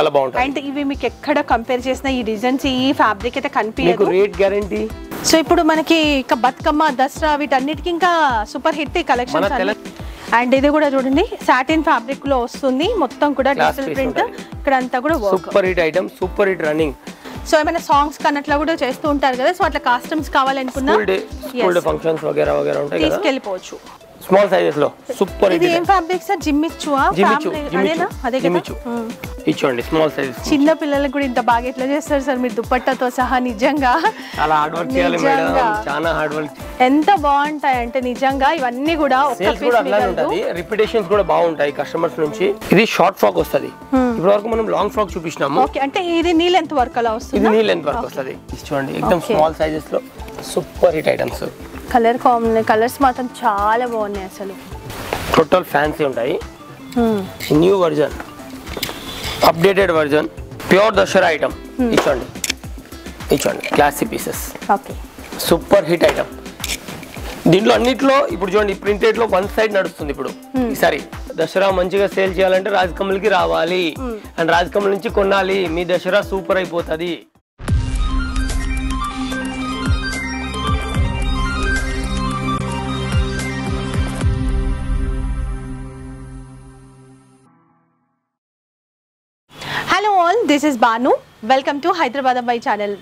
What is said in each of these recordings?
చాలా బాగుంటుంది. అండ్ ఇవి మీకు ఎక్కడ కంపేర్ చేసిన ఈ డిజైన్స్ ఈ ఫ్యాబ్రిక్ అయితే మీకు కనిపించదు రేట్ గ్యారంటీ సో ఇప్పుడు మనకి ఇక బతుకమ్మ దసరా వీటన్నిటికీ ఇంకా సూపర్ హిట్ కలెక్షన్స్ అండ్ ఇది కూడా చూడండి సాటిన్ ఫ్యాబ్రిక్లో వస్తుంది. మొత్తం కూడా డిజిటల్ ప్రింట్. ఇక్కడ అంతా కూడా super hit item super hit running so ఏమైనా సాంగ్స్ కన్నట్లా కూడా చేస్తూ ఉంటారు కదా సో అట్లా కాస్ట్యూమ్స్ కావాలనుకున్నా తీసుకెళ్ళిపోవచ్చు. స్మాల్ సైజెస్లో సూపర్ ఇది ఏం ఫ్యాబ్రిక్ సార్? జిమ్మిచ్చు జిమ్మిచ్చు అదేనా? అదే కదా జిమ్మిచ్చు ఇచ్చోండి స్మాల్ సైజెస్ చిన్న పిల్లలకు కూడా ఇంత బాగా ఎట్లా చేస్తారు సార్? మీరు దుపట్టాతో సహా నిజంగా. చాలా హార్డ్ వర్క్ చేయాలి మేడం. చాలా హార్డ్ వర్క్ ఎంత బాగుంటాయి అంటే నిజంగా ఇవన్నీ కూడా సేల్స్ పీస్ కూడా అట్లానే మిగలదు ఉంటుంది. రిపిటేషన్స్ కూడా బాగుంటాయి కస్టమర్స్ నుంచి. ఇది షార్ట్ ఫ్రాక్ వస్తుంది. ఇప్పటి వరకు మనం లాంగ్ ఫ్రాక్ చూపించినాము. ఓకే అంటే ఇది నీ లెంత్ వర్క్ అలా ఇది వస్తుంది నీ లెంత్ వరకు వస్తుంది. ఇది చూడండి ఎక్దమ్. స్మాల్ సైజెస్లో super hit items colour కాంబినే colours మాత్రం చాలా బాగున్నాయి అసలు. టోటల్ ఫ్యాన్సీ ఉంటాయి. New version. Updated version. Pure Dasara item. ఇచ్చండి. ఇచ్చండి. Classy pieces. Okay. Super hit item. దీంట్లో అన్నిట్లో ఇప్పుడు చూడండి ప్రింటెడ్లో వన్ సైడ్ నడుస్తుంది ఇప్పుడు. ఈసారి దసరా మంచిగా సేల్ చేయాలంటే రాజకమల్కి రావాలి అండ్ రాజకమల్ నుంచి కొనాలి. మీ దసరా సూపర్ అయిపోతుంది. Hello all this is Banu welcome to Hyderabad అబ్బాయి ఛానల్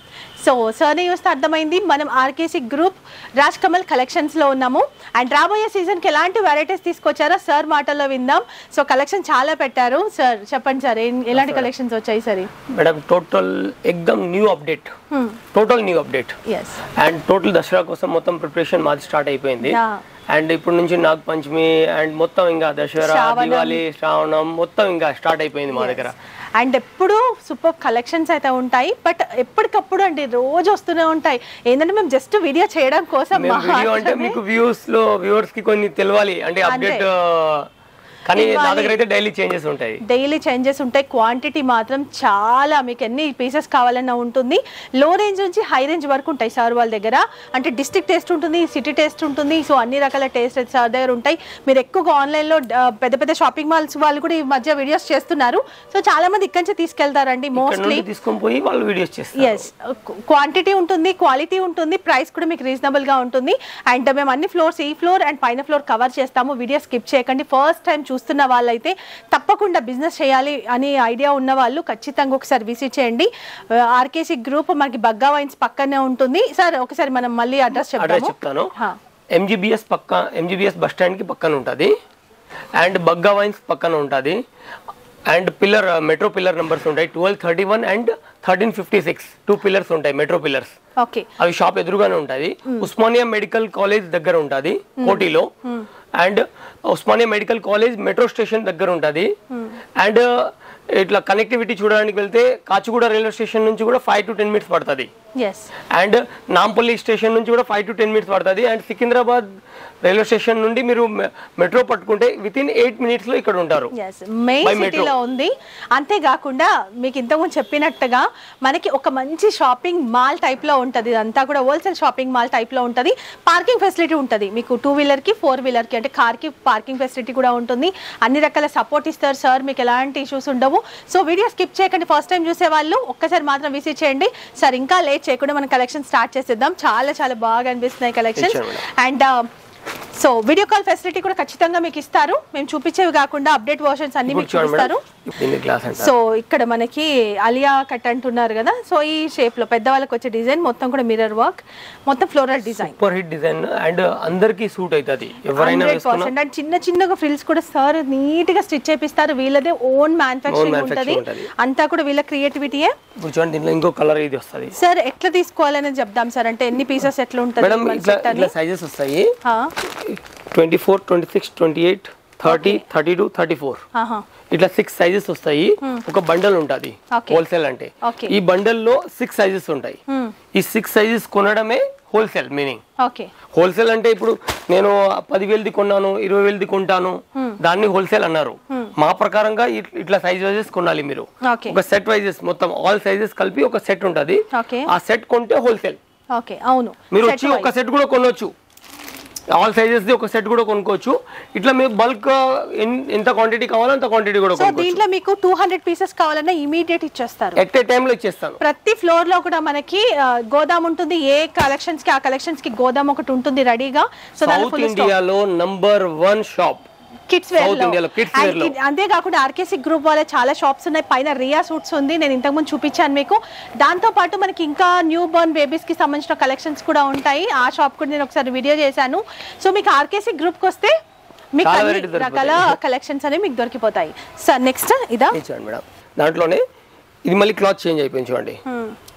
సో సర్ని చూస్తే అర్థమైంది. మనం ఆర్కేసీ గ్రూప్ రాజ్ కమల్ కలెక్షన్స్లో ఉన్నాము. అండ్ రాబోయే సీజన్కి ఎలాంటి వెరైటీస్ తీసుకొచ్చారో సార్ మాటల్లో విందాం. సో కలెక్షన్ చాలా పెట్టారు. సార్ చెప్పండి సార్ ఎలాంటి కలెక్షన్స్ వచ్చాయి సరే madam total ఎక్దమ్ new update total new update and total Dasara కోసం మొత్తం ప్రిపరేషన్ మాది స్టార్ట్ అయిపోయింది. అండ్ ఇప్పుడు నుంచి నాగ పంచమి అండ్ మొత్తం ఇంకా దసరా. దివాళీ శ్రావణం మొత్తం ఇంకా స్టార్ట్ అయిపోయింది మా దగ్గర. అండ్ ఎప్పుడు సూపర్ కలెక్షన్స్ అయితే ఉంటాయి బట్ ఎప్పటికప్పుడు అండి రోజు వస్తూనే ఉంటాయి. ఏంటంటే మేము జస్ట్ వీడియో చేయడం కోసం అంటే మీకు వ్యూస్లో వ్యూవర్స్కి కొన్ని తెలియాలి అంటే అప్డేట్ కానీ నా. దగ్గర అయితే డైలీ చేంజెస్ ఉంటాయి. డైలీ చేంజెస్ ఉంటాయి. క్వాంటిటీ మాత్రం చాలా మీకు ఎన్ని పీసెస్ కావాలన్నా ఉంటుంది. లో రేంజ్ నుంచి హై రేంజ్ వరకు ఉంటాయి సార్ వాళ్ళ దగ్గర. అంటే డిస్ట్రిక్ట్ టేస్ట్ ఉంటుంది సిటీ టేస్ట్ ఉంటుంది. సో అన్ని రకాల టేస్ట్ అయితే సార్ దగ్గర ఉంటాయి. మీరు ఎక్కువగా ఆన్లైన్లో పెద్ద పెద్ద షాపింగ్ మాల్స్ వాళ్ళు కూడా ఈ మధ్య వీడియోస్ చేస్తున్నారు. సో చాలా మంది ఇక్కడి నుంచి తీసుకెళ్తారండి మోస్ట్లీ తీసుకొని వాళ్ళు వీడియోస్ చేస్తారు. ఎస్ క్వాంటిటీ ఉంటుంది క్వాలిటీ ఉంటుంది ప్రైస్ కూడా మీకు రీజనబుల్గా ఉంటుంది. అండ్ మేము అన్ని ఫ్లోర్స్ ఈ ఫ్లోర్ అండ్ పైన ఫ్లోర్ కవర్ చేస్తాము. వీడియో స్కిప్ చేయకండి. ఫస్ట్ టైం చూస్తున్న వాళ్ళైతే తప్పకుండా బిజినెస్ చేయాలి అని ఐడియా ఉన్న వాళ్ళు ఖచ్చితంగా ఒకసారి విజిట్ చేయండి. ఆర్కేసీ గ్రూప్ మనకి బగ్గా వైన్స్ పక్కనే ఉంటుంది. సార్ ఒకసారి మనం మళ్ళీ అడ్రస్ చెప్తాను. ఎంజీబీఎస్ పక్క ఎంజీబీఎస్ బస్ స్టాండ్కి పక్కన ఉంటుంది. అండ్ బగ్గా వైన్స్ పక్కన ఉంటుంది. And pillar metro pillar numbers ఉంటాయి. Twelve thirty one and thirteen fifty six two pillars ఉంటాయి మెట్రో పిల్లర్స్ ఓకే అవి షాప్ ఎదురుగానే ఉంటుంది ఉస్మానియా మెడికల్ కాలేజ్ దగ్గర ఉంటుంది కోటిలో. And Osmania medical college metro station దగ్గర ఉంటుంది. అండ్ ఇట్లా కనెక్టివిటీ చూడడానికి వెళ్తే కాచిగూడ రైల్వే స్టేషన్ నుంచి కూడా ఫైవ్ టు టెన్ మినిట్స్ పడుతుంది. అండ్ నాంపల్లి స్టేషన్ నుంచి కూడా ఫైవ్ టు టెన్ మినిట్స్ పడుతుంది. అండ్ సికింద్రాబాద్ రైల్వే స్టేషన్ నుండి మీరు మెట్రో పట్టుకుంటే విత్ ఇన్ ఎయిట్ మినిట్స్లో ఇక్కడ ఉంటారు. మెయిన్. సిటీలో ఉంది. అంతేకాకుండా మీకు ఇంతకుముందు చెప్పినట్టుగా మనకి ఒక మంచి షాపింగ్ మాల్ టైప్లో ఉంటది. ఇదంతా కూడా హోల్సేల్ షాపింగ్ మాల్ టైప్లో ఉంటది. పార్కింగ్ ఫెసిలిటీ ఉంటది. మీకు టూ వీలర్కి ఫోర్ వీలర్కి అంటే కార్కి పార్కింగ్ ఫెసిలిటీ కూడా ఉంటుంది. అన్ని రకాల సపోర్ట్ ఇస్తారు సార్ మీకు ఎలాంటి ఇష్యూస్ ఉండవు. సో వీడియో స్కిప్ చేయకండి. ఫస్ట్ టైం చూసే వాళ్ళు ఒక్కసారి మాత్రం విజిట్ చేయండి. సార్ ఇంకా లేట్ చేయకుండా మన కలెక్షన్ స్టార్ట్ చేసేద్దాం. చాలా చాలా బాగా అనిపిస్తున్నాయి collections and so video call facility కూడా ఖచ్చితంగా మీకు ఇస్తారు. మేము చూపించేవి కాకుండా అప్డేట్ వర్షన్స్ అన్ని మీకు చూపిస్తారు. సో ఇక్కడ మనకి అలియా కట్ అంటున్నారు కదా. సో ఈ షేప్లో పెద్దవాళ్ళకి వచ్చే డిజైన్ మొత్తం కూడా మిర్రర్ వర్క్ మొత్తం floral design super hit design and అందరికి సూట్ అవుతుంది ఎవరైనా అండ్ చిన్న చిన్నగా ఫ్రిల్స్ కూడా సార్ నీట్గా స్టిచ్ చేపిస్తారు. వీళ్ళదే ఓన్ మ్యానుఫాక్చరింగ్ ఉంటది. అంతా కూడా వీళ్ళ క్రియేటివిటీయే ఇప్పుడు చూడండి దీంట్లో ఇంకో కలర్ ఇది వస్తుంది. సార్ ఎట్లా తీసుకోవాలనేది చెప్దాం సార్ అంటే ఎన్ని పీసెస్ ఎట్లా ఉంటుంది సైజెస్ వస్తాయి. Twenty four twenty six twenty eight thirty thirty two thirty four. ఇట్లా సిక్స్ సైజెస్ వస్తాయి. ఒక బండల్ ఉంటుంది. హోల్సేల్ అంటే. ఈ బండల్లో సిక్స్ సైజెస్ ఉంటాయి. Hmm. ఈ సిక్స్ సైజెస్ కొనడమే హోల్సేల్ మీనింగ్ హోల్సేల్ అంటే ఇప్పుడు నేను పదివేలది కొన్నాను ఇరవై వేలది కొంటాను దాన్ని హోల్సేల్ అన్నారు. మా ప్రకారంగా ఇట్- ఇట్లా సైజ్ వైజెస్ కొనాలి మీరు. ఒక సెట్ వైజెస్ మొత్తం ఆల్ సైజెస్ కలిపి ఒక సెట్ ఉంటది. ఆ సెట్ కొంటే హోల్సేల్ మీరు వచ్చి. ఒక సెట్ కూడా కొనొచ్చు. ఆల్ సైజెస్ ఒక సెట్ కూడా కొనుక్కోవచ్చు. ఇట్లా మీరు బల్క్ ఎంత క్వాంటిటీ కావాలో అంత క్వాంటిటీ కూడా సో దీంట్లో మీకు టూ హండ్రెడ్ పీసెస్ కావాలన్నా ఇమీడియట్ ఇచ్చేస్తారు. ఎట్ ఏ టైంలో ఇచ్చేస్తాను. ప్రతి ఫ్లోర్లో కూడా మనకి గోదాం ఉంటుంది. ఏ కలెక్షన్స్కి ఆ కలెక్షన్స్కి గోదాం ఒకటి ఉంటుంది రెడీగా సో సౌత్ ఇండియాలో నంబర్ వన్ షాప్ కిడ్స్ వేర్లో. అంతేకాకుండా ఆర్కేసీ గ్రూప్ వాళ్ళ చాలా షాప్స్ ఉన్నాయి. పైన రియా సూట్స్ ఉంది. నేను ఇంతకుముందు చూపించాను మీకు. దాంతో పాటు మనకి ఇంకా న్యూ బోర్న్ బేబీస్కి సంబంధించిన కలెక్షన్స్ కూడా ఉంటాయి. ఆ షాప్ కూడా నేను ఒకసారి వీడియో చేశాను. సో మీకు ఆర్కేసీ గ్రూప్కి వస్తే మీకు అన్ని రకాల కలెక్షన్స్ అనేవి మీకు దొరికిపోతాయి. సార్ నెక్స్ట్ ఇదా? మేడం. దాంట్లోనే ఇది మళ్ళీ క్లాత్ చేంజ్ అయిపోయింది చూడండి.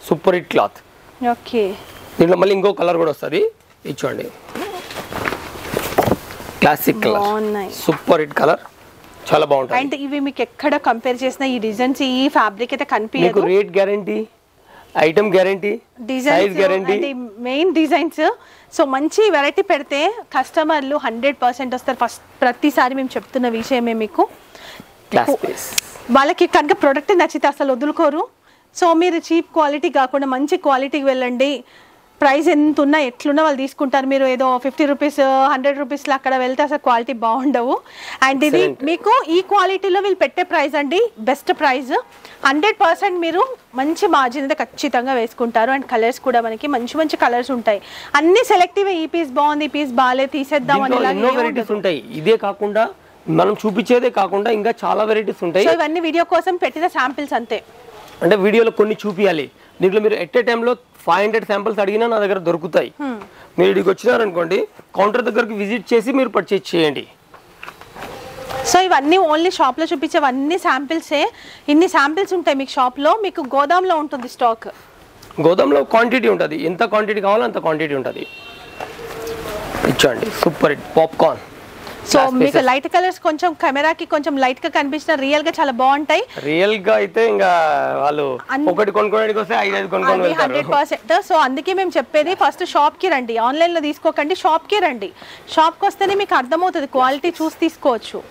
సూపర్ హిట్ క్లాత్ ఓకే దీంట్లో మళ్ళీ ఇంకో కలర్ కూడా వస్తుంది. ఇచ్చోండి classic colour super hit colour చాలా బాగుంటుంది అండ్ ఇవి మీకు ఎక్కడ కంపేర్ చేసిన ఈ డిజైన్స్ ఈ ఫ్యాబ్రిక్ అయితే మీకు కనిపించదు rate guarantee item guarantee size designs guarantee main designs so మంచి వెరైటీ పెడితే కస్టమర్లు హండ్రెడ్ పర్సెంట్ వస్తారు. ఫస్ట్ ప్రతిసారి మేము చెప్తున్న విషయమే మీకు. వాళ్ళకి కనుక ప్రోడక్ట్ నచ్చితే అసలు వదులుకోరు. సో మీరు చీప్ క్వాలిటీ కాకుండా మంచి క్వాలిటీకి వెళ్ళండి. ప్రైస్ ఎంత ఉన్నా ఎట్లున్నా వాళ్ళు తీసుకుంటారు. మీరు ఏదో ఫిఫ్టీ రూపీస్ హండ్రెడ్ రూపీస్లో అక్కడ వెళ్తే అసలు క్వాలిటీ బాగుండవు. అండ్ ఇది. మీకు ఈ క్వాలిటీలో వీళ్ళు పెట్టే ప్రైస్ అండి. Best price. హండ్రెడ్ పర్సెంట్ మీరు మంచి మార్జిన్ అయితే ఖచ్చితంగా వేసుకుంటారు. అండ్ కలర్స్ కూడా మనకి మంచి మంచి కలర్స్ ఉంటాయి. అన్ని సెలెక్టివ్ ఈ పీస్ బాగుంది ఈ పీస్ బాగాలేదు తీసేద్దాం. వెరైటీస్ ఉంటాయి. ఇదే కాకుండా మనం చూపించేదే కాకుండా ఇంకా చాలా వెరైటీస్ ఉంటాయి. ఇవన్నీ వీడియో కోసం పెట్టిన శాంపిల్స్ అంతే. అంటే వీడియోలో కొన్ని చూపించాలి దీంట్లో మీరు ఎట్ ఏ టైంలో ఫైవ్ హండ్రెడ్ శాంపిల్స్ అడిగినా నా దగ్గర దొరుకుతాయి. మీరు ఇక్కడికి వచ్చినారనుకోండి కౌంటర్ దగ్గరికి విజిట్ చేసి మీరు పర్చేజ్ చేయండి. సో ఇవన్నీ ఓన్లీ షాప్లో చూపించేవన్నీ శాంపిల్సే ఇన్ని శాంపిల్స్ ఉంటాయి మీకు షాప్లో మీకు గోదాంలో ఉంటుంది స్టాక్ గోదాంలో క్వాంటిటీ ఉంటుంది. ఎంత క్వాంటిటీ కావాలో అంత క్వాంటిటీ ఉంటుంది. ఇచ్చండి సూపర్ హిట్ పాప్కార్న్ సో మీకు. లైట్ కలర్స్ కొంచెం కెమెరాకి కొంచెం లైట్గా కనిపించిన రియల్గా చాలా బాగుంటాయి. రియల్గా అయితే ఇంకా వాళ్ళు ఒకటి కొనుక్కోవడానికి వస్తే ఐదు వెళ్తారు. హండ్రెడ్ పర్సెంట్ సో అందుకే మేము చెప్పేది ఫస్ట్ షాప్కి రండి. ఆన్లైన్లో తీసుకోకండి షాప్కి రండి. షాప్కి వస్తేనే మీకు అర్థమవుతుంది క్వాలిటీ చూసి తీసుకోవచ్చు.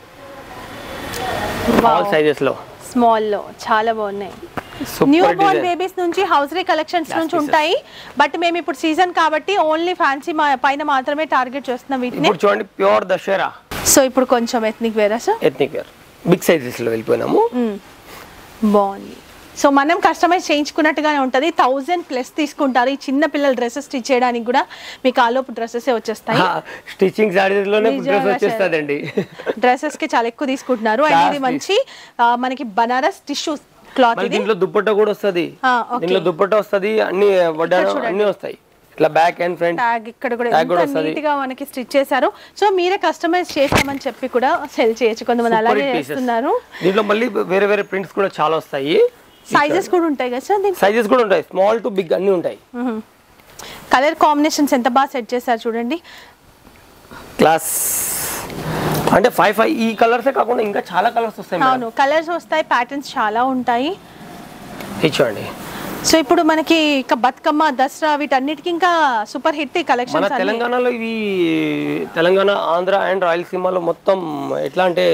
ఆల్ సైజెస్లో. స్మాల్లో. చాలా బాగున్నాయి. New Born. బేబీస్ నుంచి హౌస్రీ కలెక్షన్స్ నుంచి. ఉంటాయి. బట్ మేము ఇప్పుడు సీజన్ కాబట్టి ఓన్లీ ఫ్యాన్సీ పైన మాత్రమే టార్గెట్ చేస్తున్నాం వీటిని. ఇప్పుడు చూడండి ప్యూర్ దశరా సో ఇప్పుడు కొంచెం ఎథ్నిక్ వేరా సార్ ఎథ్నిక్ వేర్. బిగ్ సైజెస్లో వెళ్ళిపోయినాము. బాగుంది. సో మనం కస్టమైజ్ చేయించుకున్నట్టుగానే ఉంటుంది. థౌజండ్ ప్లస్ తీసుకుంటారు. ఈ చిన్న పిల్లల డ్రెస్సెస్ స్టిచ్ చేయడానికి కూడా మీకు ఆలోపు డ్రెస్సెస్ వచ్చేస్తాయి. స్టిచ్చింగ్ డ్రెస్సెస్కి చాలా ఎక్కువ తీసుకుంటున్నారు. అండ్ ఇది మంచి మనకి బనారస్ టిష్యూ క్లాత్ దీంట్లో దుప్పట్ట కూడా వస్తది. దీంట్లో దుప్పట్ట వస్తది అన్ని వడ్డానం అన్ని వస్తాయి. ఇట్లా బ్యాక్ అండ్ ఫ్రంట్ ట్యాగ్ ఇక్కడ కూడా ఎంత. నీట్గా మనకి స్టిచ్ చేశారు. సో మీరే కస్టమైజ్ చేసామని చెప్పి కూడా సెల్ చేయొచ్చు. కొంతమంది అలాగే చేస్తున్నారు. దీంట్లో మళ్ళీ వేరే వేరే ప్రింట్స్ కూడా చాలా వస్తాయి. సైజెస్ కూడా ఉంటాయి కదా సార్ సైజెస్ కూడా ఉంటాయి. స్మాల్ టు బిగ్ అన్ని ఉంటాయి. కలర్ కాంబినేషన్స్ ఎంత బాగా సెట్ చేశారు చూడండి. క్లాస్ అంటే ఫైవ్ ఫైవ్ ఈ కలర్సే కాకుండా ఇంకా చాలా కలర్స్ వస్తాయి అవును కలర్స్ వస్తాయి ప్యాటర్న్స్ చాలా ఉంటాయి. ఇచ్చోండి సో ఇప్పుడు మనకి ఇక బతుకమ్మ దసరా వీటన్నిటికి ఇంకా సూపర్ హిట్ అన్ని. తెలంగాణలో ఇవి తెలంగాణ ఆంధ్ర అండ్ రాయలసీమలో మొత్తం ఎట్లా అంటే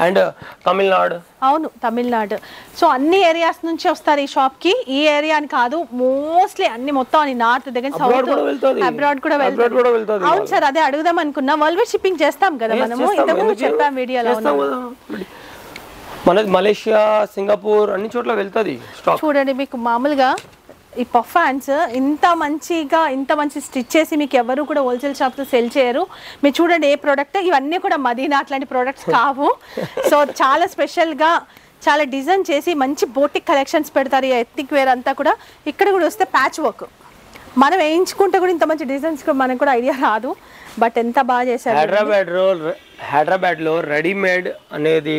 అండ్ తమిళనాడు అవును తమిళనాడు సో అన్ని ఏరియాస్ నుంచి వస్తారు ఈ షాప్కి ఈ ఏరియా అని కాదు మోస్ట్లీ అన్ని మొత్తం అని నార్త్ దగ్గర సౌత్. అబ్రాడ్ కూడా వెళ్తది. అవును సార్ అదే అడుగుదాం అనుకున్నా వరల్డ్ వైడ్ షిప్పింగ్ చేస్తాం కదా మనము. ఇంతకుముందు చెప్పాం వీడియోలో. మనది మలేషియా సింగపూర్ అన్ని చోట్ల వెళ్తది చూడండి మీకు మామూలుగా ఈ పఫ్ హ్యాండ్స్ ఇంత మంచిగా ఇంత మంచి స్టిచ్ చేసి మీకు ఎవరు కూడా హోల్సేల్ షాప్స్ సెల్ చేయరు. మీరు చూడండి ఏ ప్రోడక్ట్ ఇవన్నీ కూడా మదీనా అట్లాంటి ప్రోడక్ట్స్ కావు. సో చాలా స్పెషల్గా చాలా డిజైన్ చేసి మంచి బోటిక్ కలెక్షన్స్ పెడతారు ఈ ఎత్నిక్ వేర్ అంతా కూడా. ఇక్కడ కూడా వస్తే ప్యాచ్ వర్క్ మనం వేయించుకుంటే కూడా ఇంత మంచి డిజైన్స్ మనకు కూడా ఐడియా రాదు. బట్ ఎంత బాగా చేశారు హైదరాబాద్లో హైదరాబాద్లో రెడీమేడ్ అనేది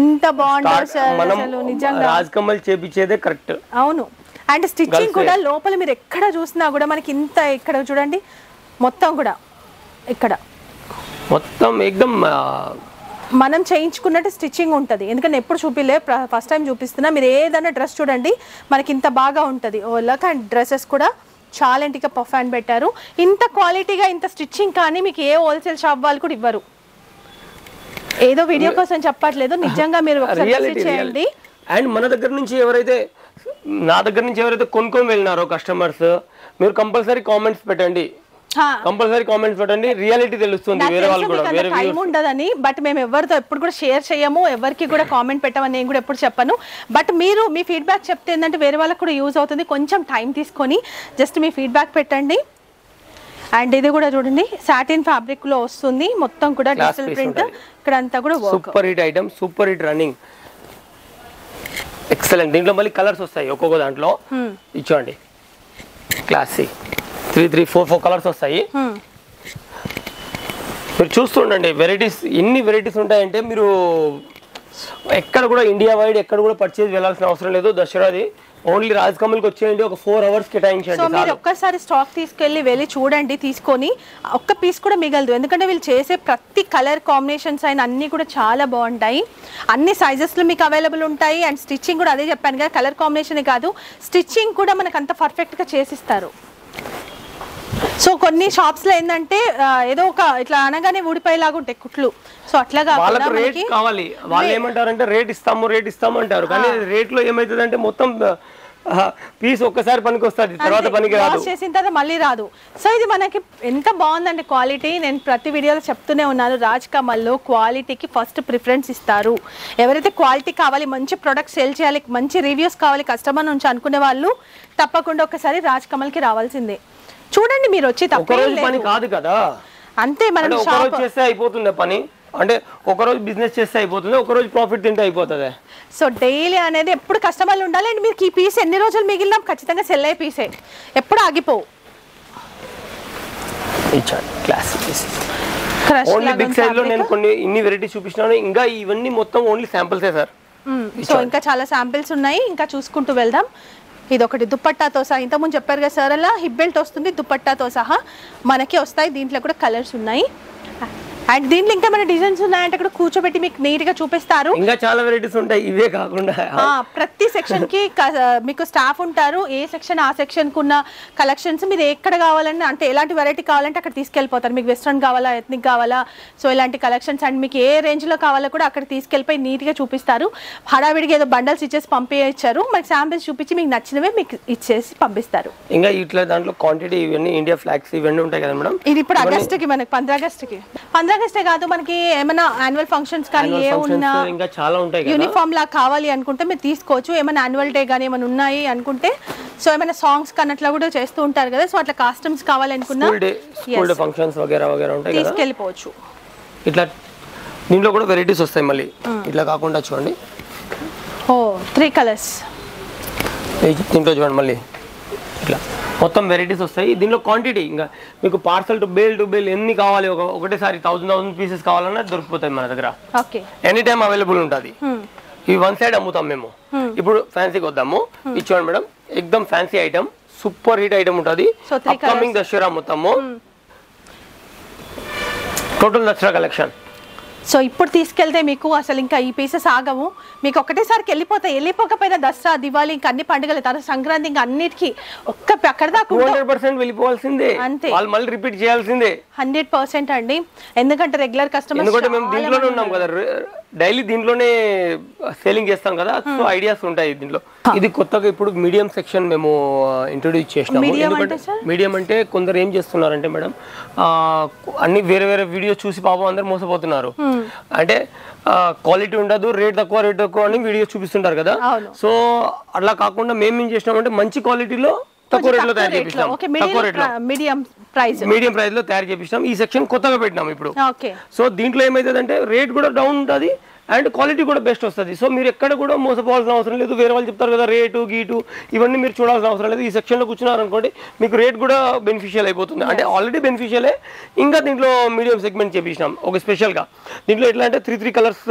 ఇంత బాగుంటుంది సార్ నిజంగా. రాజ్ కమల్ చేపించేదే కరెక్ట్ అవును. అండ్ స్టిచ్చింగ్ కూడా లోపల మీరు ఎక్కడ చూసినా కూడా మనకి ఇంత ఇక్కడ చూడండి మొత్తం కూడా ఇక్కడ. మొత్తం ఏకదం ఆ, మనం చేయించుకున్నట్టు స్టిచ్చింగ్ ఉంటుంది. ఎందుకంటే ఎప్పుడు చూపిలే ఫస్ట్ టైం చూపిస్తున్నా. మీరు ఏదైనా డ్రెస్ చూడండి మనకి ఇంత బాగా ఉంటుంది. ఓలక్ అండ్ డ్రెస్సెస్ కూడా చాలా ఇంటిగా పఫ్ అండ్ పెట్టారు. ఇంత క్వాలిటీగా ఇంత స్టిచ్చింగ్ కానీ మీకు ఏ హోల్సేల్ షాప్ వాళ్ళు కూడా ఇవ్వరు. ఏదో వీడియో కోసం చెప్పట్లేదు. నిజంగా మీరు ఒకసారి చేయండి. అండ్ మన దగ్గర నుంచి ఎవరైతే నా దగ్గర నుంచి ఎవరైతే కొనుక్కొని వెళ్ళినారో కస్టమర్స్ మీరు కంపల్సరీ కామెంట్స్ పెట్టండి. కంపల్సరీ కామెంట్స్ పెట్టండి. రియాలిటీ తెలుస్తుంది వేరే వాళ్ళు కూడా వేరే టైం ఉండదని బట్ మేము ఎవరితో ఎప్పుడు కూడా షేర్ చేయము ఎవరికి కూడా కామెంట్ పెట్టమని నేను కూడా ఎప్పుడు చెప్పను. బట్ మీరు మీ ఫీడ్బ్యాక్ చెప్తే ఏంటంటే వేరే వాళ్ళకి కూడా యూజ్ అవుతుంది. కొంచెం టైం తీసుకొని జస్ట్ మీ ఫీడ్బ్యాక్ పెట్టండి. అండ్ ఇది కూడా చూడండి సాటిన్ ఫ్యాబ్రిక్లో వస్తుంది. మొత్తం కూడా డిజిటల్ ప్రింట్. ఇక్కడ అంతా కూడా super hit item super hit running excellent దీంట్లో మళ్ళీ కలర్స్ వస్తాయి ఒక్కొక్క దాంట్లో. ఇచ్చోండి classy three three four four colours వస్తాయి. మీరు చూస్తుండండి వెరైటీస్ ఎన్ని వెరైటీస్ ఉంటాయంటే మీరు ఎక్కడ కూడా ఇండియా వైడ్ ఎక్కడ కూడా పర్చేజ్ వెళ్ళాల్సిన అవసరం లేదు. దసరాది ఓన్లీ రాజ్ కమల్కి వచ్చేయండి ఒక ఫోర్ అవర్స్ సో కేటాయించండి మీరు చాలు. ఒక్కసారి స్టాక్ తీసుకెళ్ళి వెళ్ళి చూడండి తీసుకొని ఒక్క పీస్ కూడా మిగలదు. ఎందుకంటే వీళ్ళు చేసే ప్రతి కలర్ కాంబినేషన్స్ అయిన అన్ని కూడా చాలా బాగుంటాయి. అన్ని సైజెస్లో మీకు అవైలబుల్ ఉంటాయి. అండ్ స్టిచ్చింగ్ కూడా అదే చెప్పాను కదా కలర్ కాంబినేషన్ కాదు. స్టిచ్చింగ్ కూడా మనకు అంత పర్ఫెక్ట్గా చేసిస్తారు. సో కొన్ని షాప్స్లో ఏంటంటే ఆ, ఏదో ఒక ఇట్లా అనగానే ఊడిపోయేలాగా ఉంటాయి కుట్లు. సో అట్లా వాళ్ళకి రేట్ కావాలి. వాళ్ళు ఏమంటారంటే రేట్ ఇస్తాము రేట్ ఇస్తాము అంటారు. కానీ రేట్లో ఏమైతుంది అంటే మొత్తం పీస్ ఒక్కసారి పనికి వస్తుంది తర్వాత పనికి రాదు. చేసిన తర్వాత మళ్ళీ రాదు. సో ఇది మనకి ఎంత బాగుందండి క్వాలిటీ నేను ప్రతి వీడియోలో చెప్తూనే ఉన్నాను రాజ్ కమల్లో క్వాలిటీకి ఫస్ట్ ప్రిఫరెన్స్ ఇస్తారు. ఎవరైతే క్వాలిటీ కావాలి మంచి ప్రొడక్ట్ సేల్ చేయాలి మంచి రివ్యూస్ కావాలి కస్టమర్ నుంచి అనుకునే వాళ్ళు తప్పకుండా ఒకసారి రాజ్ కమల్కి రావాల్సిందే. చూడండి మీరు వచ్చి తప్పేం పని లేదు. కాదు కదా. అంతే మనం అంటే ఒక షాప్ రోజు చేస్తే అయిపోతుంది పని. అంటే ఒక రోజు బిజినెస్ చేస్తే అయిపోతుంది ఒక రోజు ప్రాఫిట్ తింటే అయిపోతుంది. సో డైలీ అనేది ఎప్పుడు కస్టమర్లు ఉండాలి అండ్ మీకు ఈ పీస్ ఎన్ని రోజులు మిగిలినా ఖచ్చితంగా సెల్ అయ్యే పీసే. ఎప్పుడు ఆగిపోవు ఇచ్చాడు క్లాస్ Crush ఓన్లీ బిగ్ సైజ్లో. నేను కొన్ని ఇన్ని వెరైటీస్ చూపించినాను. ఇంకా ఇవన్నీ మొత్తం ఓన్లీ శాంపిల్సే సార్. సో ఇంకా చాలా శాంపిల్స్ ఉన్నాయి. ఇంకా చూసుకుంటూ వెళ్దాం. ఇది ఒకటి దుప్పట్టాతో సహా. ఇంతకుముందు చెప్పారు కదా సార్ అలా హిప్ బెల్ట్ వస్తుంది దుప్పట్టాతో సహా మనకి వస్తాయి. దీంట్లో కూడా కలర్స్ ఉన్నాయి. అండ్ దీంట్లో ఇంకా మన డిజైన్స్ ఉన్నాయంటే కూడా కూర్చోబెట్టి మీకు నీట్గా చూపిస్తారు. ఇంకా చాలా వెరైటీస్ ఉంటాయి ఇవే కాకుండా. ఆ, ప్రతి సెక్షన్కి క- మీకు స్టాఫ్ ఉంటారు ఏ సెక్షన్ ఆ సెక్షన్కు ఉన్న కలెక్షన్స్ మీరు ఎక్కడ కావాలన్నా అంటే ఎలాంటి వెరైటీ కావాలంటే అక్కడ తీసుకెళ్ళిపోతారు. మీకు వెస్ట్రన్ కావాలా ఎథ్నిక్ కావాలా సో ఇలాంటి కలెక్షన్స్ అండ్ మీకు ఏ రేంజ్లో కావాలో కూడా అక్కడ తీసుకెళ్ళిపోయి నీట్గా చూపిస్తారు. హడావిడిగా ఏదో బండల్స్ ఇచ్చేసి పంపించారు. మనకి శాంపిల్స్ చూపించి మీకు నచ్చినవే మీకు ఇచ్చేసి పంపిస్తారు. ఇంకా ఇట్లా దాంట్లో క్వాంటిటీ ఇవన్నీ ఇండియా ఫ్లాగ్స్ ఇవన్నీ ఉంటాయి కదా మేడం? ఇది ఇప్పుడు ఆగస్ట్కి మనకి పంద్ర ఆగస్ట్కి పంద్ర ఆగస్టే కాదు మనకి ఏమైనా యాన్యువల్ ఫంక్షన్స్ కానీ ఏ ఉన్నా ఇంకా చాలా ఉంటాయి యూనిఫామ్ లా కావాలి అనుకుంటే మీరు తీసుకోవచ్చు. ఏమైనా యాన్యువల్ డే కానీ ఏమైనా ఉన్నాయి అనుకుంటే సో ఏమైనా సాంగ్స్ కానీ అట్లా కూడా చేస్తూ ఉంటారు కదా సో అట్లా కాస్ట్యూమ్స్ కావాలనుకున్నా ఫంక్షన్స్ వగేరా వగేరా ఉంటాయి కదా? తీసుకెళ్ళిపోవచ్చు. ఇట్లా దీంట్లో కూడా వెరైటీస్ వస్తాయి మళ్ళీ. ఇట్లా కాకుండా చూడండి. ఓ త్రీ కలర్స్ దీంట్లో చూడండి మళ్ళీ. ఇట్లా. మొత్తం వెరైటీస్ వస్తాయి. దీనిలో క్వాంటిటీ ఇంకా మీకు parcel to bale to bale ఎన్ని కావాలి? ఒక ఒకటేసారి థౌసండ్ థౌసండ్ పీసెస్ కావాలన్నా దొరికిపోతాయి మన దగ్గర. ఎనీ టైం అవైలబుల్ ఉంటుంది. ఈ వన్ సైడ్ అమ్ముతాం మేము. ఇప్పుడు ఫ్యాన్సీకి వద్దాము. ఇది చూడండి madam. ఎక్దమ్ fancy item super hit item ఉంటుంది. అప్కమింగ్ దసరా మొత్తము టోటల్ దసరా కలెక్షన్ సో ఇప్పుడు తీసుకెళ్తే మీకు అసలు ఇంకా ఈ పీసెస్ ఆగవు. మీకు ఒకటేసారికి వెళ్ళిపోతాయి వెళ్ళిపోకపోయినా దసరా దివాళీ ఇంకా అన్ని పండుగలు తర్వాత సంక్రాంతి ఇంకా అన్నిటికీ ఒక్క అక్కడ వెళ్ళిపోవాల్సిందే. అంతే. వాళ్ళు మళ్ళీ రిపీట్ చేయాల్సిందే. హండ్రెడ్ పర్సెంట్ అండి. ఎందుకంటే రెగ్యులర్ ఉన్నాం కదా. డైలీ దీంట్లోనే సేలింగ్ చేస్తాం కదా సో ఐడియాస్ ఉంటాయి దీంట్లో. ఇది కొత్తగా ఇప్పుడు మీడియం సెక్షన్ మేము ఇంట్రొడ్యూస్ చేసినాము. ఎందుకంటే? మీడియం అంటే కొందరు ఏం చేస్తున్నారంటే మేడం అన్ని వేరే వేరే వీడియోస్ చూసి పాపం అందరు మోసపోతున్నారు. అంటే క్వాలిటీ ఉండదు రేట్ తక్కువ రేట్ తక్కువ అని వీడియోస్ చూపిస్తుంటారు కదా. సో అట్లా కాకుండా మేము ఏం చేసినామంటే మంచి క్వాలిటీలో తక్కువ రేట్లో తయారు చేపిస్తాం. తక్కువ రేట్లో. Medium price. మీడియం ప్రైస్లో తయారు చేపిస్తాం. ఈ సెక్షన్ కొత్తగా పెట్టినాం ఇప్పుడు. సో దీంట్లో ఏమైతుందంటే రేట్ కూడా డౌన్ ఉంటుంది అండ్ క్వాలిటీ కూడా బెస్ట్ వస్తుంది. సో మీరు ఎక్కడ కూడా మోసపోవాల్సిన అవసరం లేదు. వేరే వాళ్ళు చెప్తారు కదా రేటు గీటు ఇవన్నీ మీరు చూడాల్సిన అవసరం లేదు. ఈ సెక్షన్లో కూర్చున్నారు అనుకోండి మీకు రేట్ కూడా బెనిఫిషియల్ అయిపోతుంది. అంటే ఆల్రెడీ బెనిఫిషియలే ఇంకా దీంట్లో మీడియం సెగ్మెంట్ చేపించినాం ఒక స్పెషల్గా దీంట్లో ఎట్లా అంటే త్రీ త్రీ కలర్స్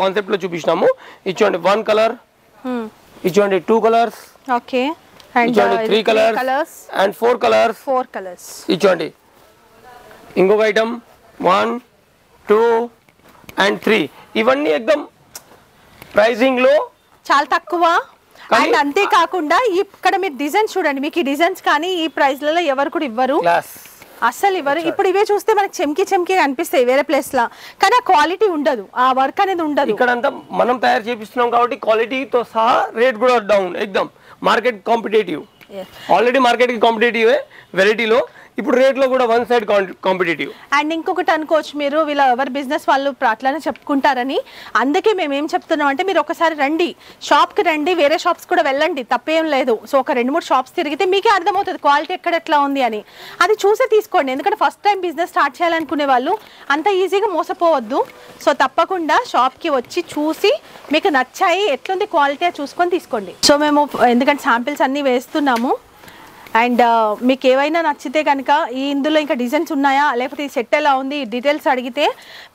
కాన్సెప్ట్లో చూపించినాము ఇచ్చోండి వన్ కలర్ ఇచ్చోండి two colours okay. ఇచ్చోండి three colours and four colours four colours ఇచ్చోండి ఇంకొక item one two and three ఇవన్నీ ఎక్దమ్ ప్రైజింగ్లో చాలా తక్కువ. అండ్ అంతేకాకుండా ఇక్కడ మీరు డిజైన్స్ చూడండి. మీకు ఈ డిజైన్స్ కానీ ఈ ప్రైస్లలో ఎవరు కూడా ఇవ్వరు. అస్సలు ఇవ్వరు. ఇప్పుడు ఇవే చూస్తే మనకి చెమ్కి చెమ్కి అనిపిస్తాయి వేరే ప్లేస్ లా. కానీ ఆ క్వాలిటీ ఉండదు. ఆ వర్క్ అనేది ఉండదు. ఇక్కడంతా మనం తయారు చేపిస్తున్నాం కాబట్టి క్వాలిటీతో సహా రేట్ కూడా down ఎక్దమ్ market competitive Yes. Already market competitive వెరైటీలో ఇప్పుడు రేట్లో కూడా వన్ సైడ్ కాంపిటేటివ్. అండ్ ఇంకొకటి అనుకోవచ్చు మీరు వీళ్ళ ఎవరి బిజినెస్ వాళ్ళు అట్లానే చెప్పుకుంటారని. అందుకే మేము ఏం చెప్తున్నాం అంటే మీరు ఒకసారి రండి. షాప్కి రండి వేరే షాప్స్ కూడా వెళ్ళండి. తప్పేం లేదు. సో ఒక రెండు మూడు షాప్స్ తిరిగితే మీకే అర్థమవుతుంది క్వాలిటీ ఎక్కడ ఎట్లా ఉంది అని. అది చూసే తీసుకోండి. ఎందుకంటే ఫస్ట్ టైం బిజినెస్ స్టార్ట్ చేయాలనుకునే వాళ్ళు అంత ఈజీగా మోసపోవద్దు. సో తప్పకుండా షాప్కి వచ్చి చూసి మీకు నచ్చాయి ఎట్లుంది క్వాలిటీ చూసుకొని తీసుకోండి. సో మేము ఎందుకంటే శాంపిల్స్ అన్నీ వేస్తున్నాము. అండ్ మీకు ఏవైనా నచ్చితే కనుక ఈ ఇందులో ఇంకా డిజైన్స్ ఉన్నాయా? లేకపోతే ఈ సెట్ ఎలా ఉంది? డీటెయిల్స్ అడిగితే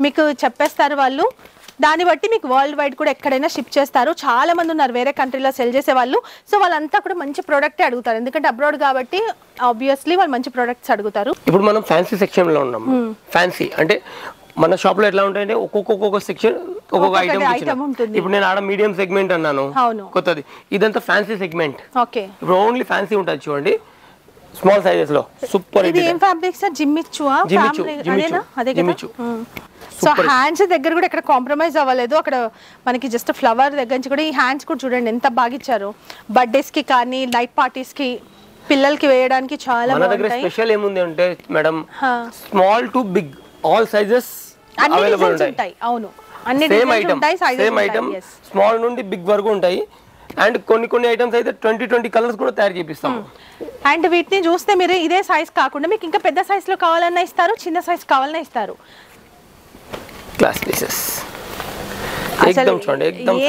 మీకు చెప్పేస్తారు వాళ్ళు. దాన్ని బట్టి మీకు వరల్డ్ వైడ్ కూడా ఎక్కడైనా షిప్ చేస్తారు. చాలా మంది ఉన్నారు వేరే కంట్రీలో సెల్ చేసే వాళ్ళు. సో వాళ్ళంతా కూడా మంచి ప్రోడక్టే అడుగుతారు. ఎందుకంటే అబ్రాడ్ కాబట్టి ఆబ్వియస్లీ వాళ్ళు మంచి ప్రోడక్ట్స్ అడుగుతారు. ఇప్పుడు మనం ఫ్యాన్సీ సెక్షన్లో ఉన్నాం ఫ్యాన్సీ అంటే మన షాప్లో ఎట్లా ఉంటాయంటే ఒక్కొక్క ఒక్కొక్క సెక్షన్ ఒక్కొక్క ఐటమ్. ఇప్పుడు నేను ఆడ మీడియం సెగ్మెంట్ అన్నాను. కొత్తది. ఇదంతా ఫ్యాన్సీ సెగ్మెంట్ ఓకే. ఇప్పుడు ఓన్లీ ఫ్యాన్సీ ఉంటుంది చూడండి. స్మాల్ సైజెస్లో. సూపర్ ఇది ఏం ఫ్యాబ్రిక్ సార్? జిమ్మిచ్చువా జిమ్మిచ్చు. సో హ్యాండ్స్ దగ్గర కూడా ఇక్కడ కాంప్రమైజ్ అవ్వలేదు. అక్కడ మనకి జస్ట్ ఫ్లవర్ దగ్గర నుంచి కూడా ఈ హ్యాండ్స్ కూడా చూడండి ఎంత బాగా ఇచ్చారు. బర్త్డేస్కి కానీ నైట్ పార్టీస్కి పిల్లలకి వేయడానికి చాలా మన దగ్గర స్పెషల్ ఏముంది అంటే madam. Small to big all sizes available ఉంటాయి. అవును. అన్ని same item same item small నుండి బిగ్ వరకు ఉంటాయి. అండ్ కొన్ని కొన్ని ఐటమ్స్ అయితే ట్వంటీ ట్వంటీ కలర్స్ కూడా తయారు చేపిస్తాము. అండ్ వీటిని చూస్తే మీరు ఇదే సైజ్ కాకుండా మీకు ఇంకా పెద్ద సైజ్లో కావాలన్నా ఇస్తారు చిన్న సైజ్ కావాలన్నా ఇస్తారు. క్లాస్ పీసెస్ అసలు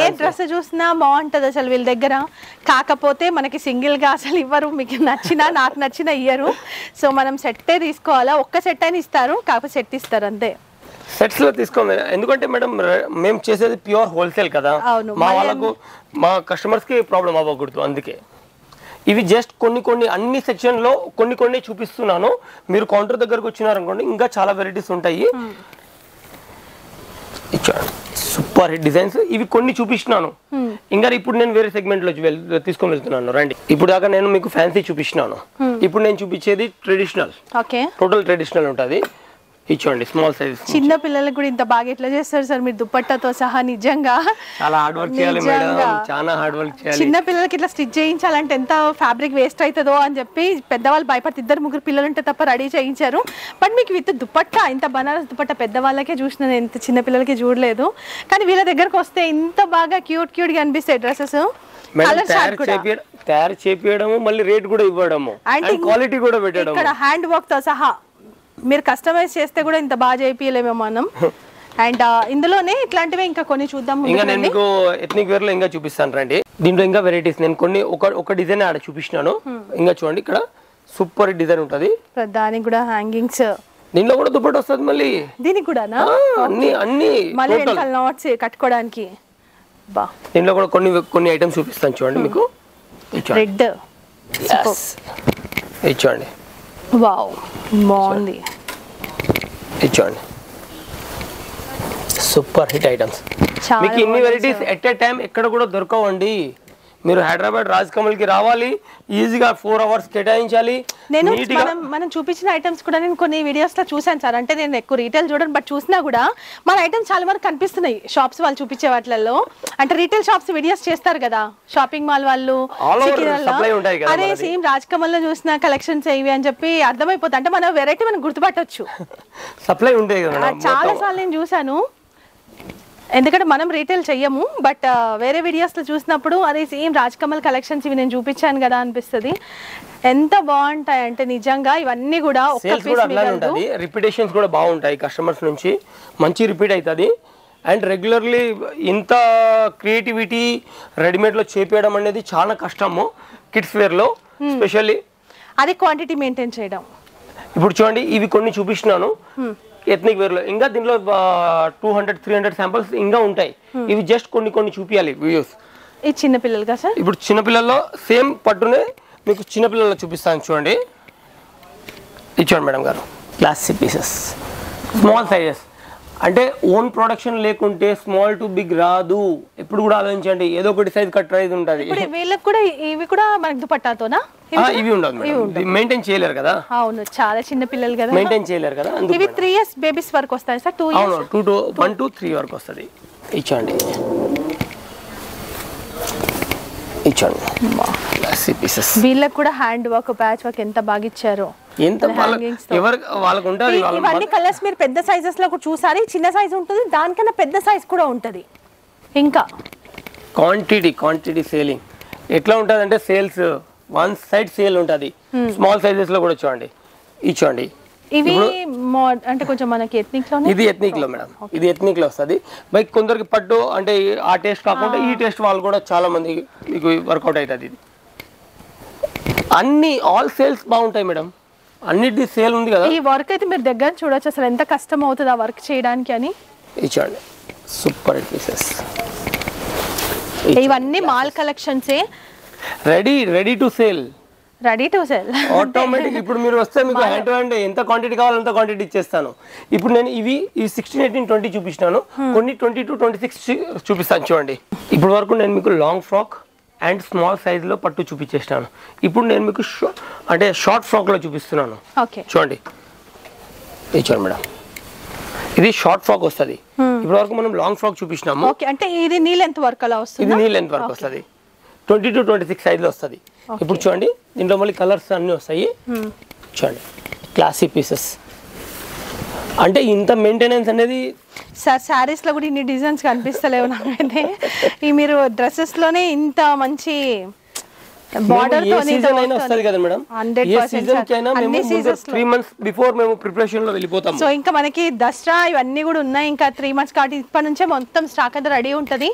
ఏ డ్రెస్ చూసినా బాగుంటది అసలు వీళ్ళ దగ్గర. కాకపోతే మనకి సింగిల్గా అసలు ఇవ్వరు మీకు నచ్చినా నాకు నచ్చిన ఇయ్యరు. సో మనం సెట్టే తీసుకోవాలా? ఒక్క సెట్ అయినా ఇస్తారు కాకపోతే సెట్ ఇస్తారు అంతే. సెట్స్లో తీసుకోండి. ఎందుకంటే మేడం మేము చేసేది ప్యూర్ హోల్సేల్ కదా. మా వాళ్ళకు మా కస్టమర్స్కి ప్రాబ్లం అవ్వకూడదు అందుకే. ఇవి జస్ట్ కొన్ని కొన్ని అన్ని సెక్షన్లో కొన్ని కొన్ని చూపిస్తున్నాను. మీరు కౌంటర్ దగ్గరకు వచ్చినారనుకోండి ఇంకా చాలా వెరైటీస్ ఉంటాయి. ఇచ్చాను సూపర్ హిట్ డిజైన్స్. ఇవి కొన్ని చూపిస్తున్నాను. ఇంకా ఇప్పుడు నేను వేరే సెగ్మెంట్లో తీసుకొని వెళ్తున్నాను. రండి. ఇప్పుడు దాకా నేను మీకు ఫ్యాన్సీ చూపిస్తున్నాను. ఇప్పుడు నేను చూపించేది ట్రెడిషనల్. టోటల్ ట్రెడిషనల్ ఉంటుంది. ఇచ్చోండి స్మాల్ సైజ్ చిన్న పిల్లలకు కూడా ఇంత బాగా ఎట్లా చేస్తారు సార్? మీరు దుప్పట్టాతో సహా నిజంగా. చాలా హార్డ్ వర్క్ చేయాలి మేడం. చాలా హార్డ్ వర్క్ చేయాలి. చిన్న పిల్లలకి ఇట్లా స్టిచ్ చేయించాలంటే ఎంత ఫ్యాబ్రిక్ వేస్ట్ అవుతుందో అని చెప్పి పెద్దవాళ్ళు భయపడి ఇద్దరు ముగ్గురు పిల్లలు ఉంటే తప్ప రెడీ చేయించారు. బట్ మీకు విత్ దుపట్టా ఇంత బనారస్ దుపట్టా పెద్దవాళ్ళకే చూసిన ఇంత చిన్న పిల్లలకి చూడలేదు. కానీ వీళ్ళ దగ్గరకు వస్తే ఇంత బాగా క్యూట్ క్యూట్గా అనిపిస్తాయి డ్రెస్సెస్. తయారు చేపియడం తయారు చేపియడము మళ్ళీ రేట్ కూడా ఇవ్వడము. క్వాలిటీ కూడా ఇక్కడ హ్యాండ్ వర్క్తో సహా మీరు కస్టమైజ్ చేస్తే కూడా ఇంత బాగా చేపియలేమో మనం. అండ్ ఇందులోనే ఇట్లాంటివి ఇంకా కొన్ని చూద్దాం ఇంకా నేను. మీకు ఎథనిక్ వేర్లో ఇంకా చూపిస్తాను రండి. దీంట్లో ఇంకా వెరైటీస్ నేను కొన్ని ఒక ఒక డిజైన్ ఆడ చూపించినాను. ఇంకా చూడండి ఇక్కడ సూపర్ డిజైన్ ఉంటది. దానికి కూడా హ్యాంగింగ్స్ దీంట్లో కూడా దుప్పటి వస్తుంది మళ్ళీ. దీనికి కూడానా? ఆ, అన్ని అన్ని మళ్ళీ నాట్స్ కట్టుకోవడానికి. బా. దీంట్లో కూడా కొన్ని కొన్ని ఐటమ్స్ చూపిస్తాను చూడండి మీకు. ఇది చూడండి. రెడ్ చూడండి. వావ్ బాగుంది ఇది చూడండి సూపర్ హిట్ ఐటమ్స్ మీకు ఇన్ని వెరైటీస్ ఎట్ ఏ టైం ఎక్కడ కూడా దొరకవండి. మీరు హైదరాబాద్ రాజ్ కమల్కి రావాలి ఈజీగా ఫోర్ అవర్స్ కేటాయించాలి నేను మనం మనం చూపించిన ఐటమ్స్ కూడా నేను కొన్ని వీడియోస్లో చూసాను సార్. అంటే నేను ఎక్కువ రీటైల్ చూడను బట్ చూసినా కూడా మన ఐటమ్స్ చాలా వరకు కనిపిస్తున్నాయి. షాప్స్ వాళ్ళు చూపించే వాటిలలో. అంటే రీటైల్ షాప్స్ వీడియోస్ చేస్తారు కదా. షాపింగ్ మాల్ వాళ్ళు మనది. సేమ్ రాజ్ కమల్లో చూసిన కలెక్షన్స్ ఇవి అని చెప్పి అర్థమైపోతుంది. అంటే మన వెరైటీ మనం గుర్తుపట్టొచ్చు. సప్లై ఉంటాయి కదా చాలా సార్లు నేను చూసాను ఎందుకంటే మనం రీటైల్ చెయ్యము బట్ వేరే వీడియోస్లో చూసినప్పుడు అదే సేమ్ రాజ్ కమల్ కలెక్షన్స్ ఇవి నేను చూపించాను కదా అనిపిస్తుంది. ఎంత బాగుంటాయి అంటే నిజంగా ఇవన్నీ కూడా ఉంటుంది. రిపిటేషన్స్ కూడా బాగుంటాయి కస్టమర్స్ నుంచి. మంచి రిపీట్ అవుతుంది అండ్ రెగ్యులర్లీ ఇంత క్రియేటివిటీ రెడీమేడ్లో చేపేయడం అనేది చాలా కష్టము కిడ్స్ వేర్లో స్పెషల్లీ అది క్వాంటిటీ మెయింటైన్ చేయడం. ఇప్పుడు చూడండి ఇవి కొన్ని చూపిస్తున్నాను. ఎథనిక్ వేర్లో ఇంకా దీంట్లో two hundred three hundred samples ఇంకా ఉంటాయి. ఇవి జస్ట్ కొన్ని కొన్ని చూపించాలి వీడియోస్ ఇది చిన్న పిల్లలు కదా సార్ ఇప్పుడు చిన్నపిల్లల్లో సేమ్ పట్టునే మీకు చిన్నపిల్లల్లో చూపిస్తాను చూడండి. ఇది చూడండి మేడం గారు. క్లాసిక్ పీసెస్ స్మాల్ సైజెస్ అంటే ఓన్ ప్రొడక్షన్ లేకుంటే స్మాల్ టు బిగ్ రాదు. ఎప్పుడు కూడా ఆలోచించండి. ఏదో ఒకటి సైజ్ కట్ రైజ్ ఉంటుంది. వీళ్ళకి కూడా ఇవి కూడా మనకి దుపట్టాతోనా ఆ, ఇవి ఉండదు మెయింటైన్ చేయలేరు కదా. అవును చాలా చిన్న పిల్లలు కదా. మెయింటైన్ చేయలేరు కదా ఇవి త్రీ ఇయర్స్ బేబీస్ వరకు వస్తాయి సార్ టూ ఇయర్స్ అవును two two one two three వరకు వస్తుంది. ఇచ్చండి. ఇచ్చండి. వీళ్ళకి కూడా హ్యాండ్ వర్క్ ప్యాచ్ వర్క్ ఎంత బాగా ఇచ్చారో. ఎంత ఎవరు వాళ్ళకు ఉంటుంది ఇవన్నీ కలర్స్ మీరు పెద్ద సైజెస్లో కూడా చూసారు చిన్న సైజ్ ఉంటుంది దానికన్నా పెద్ద సైజ్ కూడా ఉంటుంది. ఇంకా. క్వాంటిటీ క్వాంటిటీ సేలింగ్ ఎట్లా ఉంటుంది అంటే సేల్స్ వన్ సైడ్ సేల్ ఉంటుంది స్మాల్ సైజెస్లో కూడా చూడండి. ఇది చూడండి. ఇవి అంటే కొంచెం మనకి ఎథ్నిక్ ఇది ఎథ్నిక్లో మేడం ఇది ఎథ్నిక్లో వస్తుంది. బైక్ కొందరికి పట్టు అంటే ఆ టేస్ట్ కాకుండా ఈ టేస్ట్ వాళ్ళు కూడా చాలా మంది మీకు వర్కౌట్ అవుతుంది ఇది. అన్ని ఆల్ సేల్స్ బాగుంటాయి మేడం అన్నిటి సేల్ ఉంది కదా. ఈ వర్క్ అయితే మీరు దగ్గర చూడొచ్చు. అసలు ఎంత కష్టం అవుతుంది ఆ వర్క్ చేయడానికి అని. ఇచ్చండి సూపర్ పీసెస్ ఇవన్నీ mall కలెక్షన్సే ready ready to sale ready to sell automatic ఇప్పుడు మీరు వస్తే మీకు హ్యాండ్ టు హ్యాండ్ ఎంత క్వాంటిటీ కావాలో అంత క్వాంటిటీ ఇచ్చేస్తాను. ఇప్పుడు నేను ఇవి ఈ సిక్స్టీన్ ఎయిటీన్ ట్వంటీ చూపించినాను కొన్ని ట్వంటీ టు ట్వంటీ సిక్స్ చూపిస్తాను చూడండి. ఇప్పుడు వరకు నేను మీకు లాంగ్ ఫ్రాక్ అండ్ స్మాల్ సైజ్లో పట్టు చూపించేసినాను. ఇప్పుడు నేను మీకు అంటే షార్ట్ ఫ్రాక్లో చూపిస్తున్నాను. ఓకే. చూడండి. ఇది చూడండి మేడం. ఇది షార్ట్ ఫ్రాక్ వస్తుంది. ఇప్పుడు వరకు మనం లాంగ్ ఫ్రాక్ చూపించినాము. ఓకే అంటే ఇది నీళ్ళు ఎంత వర్క్ అలా ఇది వస్తుంది నీ లెంత్ వరకు వస్తుంది. ట్వంటీ టు ట్వంటీ సిక్స్ సైజ్లో వస్తుంది. ఇప్పుడు చూడండి దీంట్లో మళ్ళీ కలర్స్ అన్నీ వస్తాయి. చూడంండి. Classy pieces. అంటే ఇంత మెయింటెనెన్స్ అనేది సార్ శారీస్లో కూడా ఇన్ని డిజైన్స్ కనిపిస్తలేవు నాకైతే. ఈ మీరు డ్రెస్సెస్లోనే ఇంత మంచి బార్డర్ ఏ సీజన్ అయినా వస్తుంది కదా మేడం ఏ సీజన్కి అయినా మేము త్రీ మంత్స్ బిఫోర్ మేము ప్రిపరేషన్లో వెళ్ళిపోతాం సో ఇంకా మనకి దసరా ఇవన్నీ కూడా ఉన్నాయి. ఇంకా త్రీ మంత్స్ కాబట్టి ఇప్పటి నుంచే మొత్తం స్టాక్ అంతా రెడీ ఉంటుంది.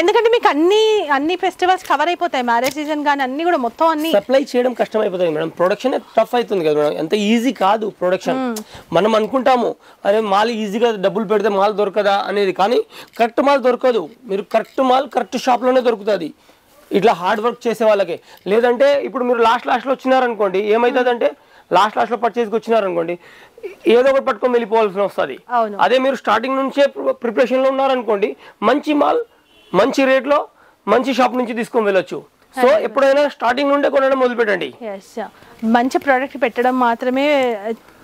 ఎందుకంటే మీకు అన్ని అన్ని ఫెస్టివల్స్ కవర్ అయిపోతాయి. మ్యారేజ్ సీజన్ కానీ అన్ని కూడా మొత్తం అన్ని సప్లై చేయడం కష్టం అయిపోతుంది మేడం ప్రొడక్షన్ టఫ్ అవుతుంది కదా మేడం ఎంత ఈజీ కాదు ప్రొడక్షన్ మనం అనుకుంటాము అరే మాల్ ఈజీగా డబ్బులు పెడితే మాల్ దొరకదా? అనేది. కానీ కరెక్ట్ మాల్ దొరకదు. మీరు కరెక్ట్ మాల్ కరెక్ట్ షాప్లోనే దొరుకుతుంది. ఇట్లా హార్డ్ వర్క్ చేసే వాళ్ళకి. లేదంటే ఇప్పుడు మీరు లాస్ట్ లాస్ట్లో వచ్చినారనుకోండి ఏమవుతుందంటే లాస్ట్ లాస్ట్లో పర్చేస్కి వచ్చినారనుకోండి ఏదో ఒకటి పట్టుకొని వెళ్ళిపోవాల్సి వస్తుంది. అదే మీరు స్టార్టింగ్ నుంచే ప్రిపరేషన్లో ఉన్నారనుకోండి మంచి మాల్ మంచి రేట్లో మంచి షాప్ నుంచి తీసుకొని వెళ్ళొచ్చు. సో ఎప్పుడైనా స్టార్టింగ్ నుండే కొనడం మొదలు పెట్టండి మంచి ప్రోడక్ట్ పెట్టడం మాత్రమే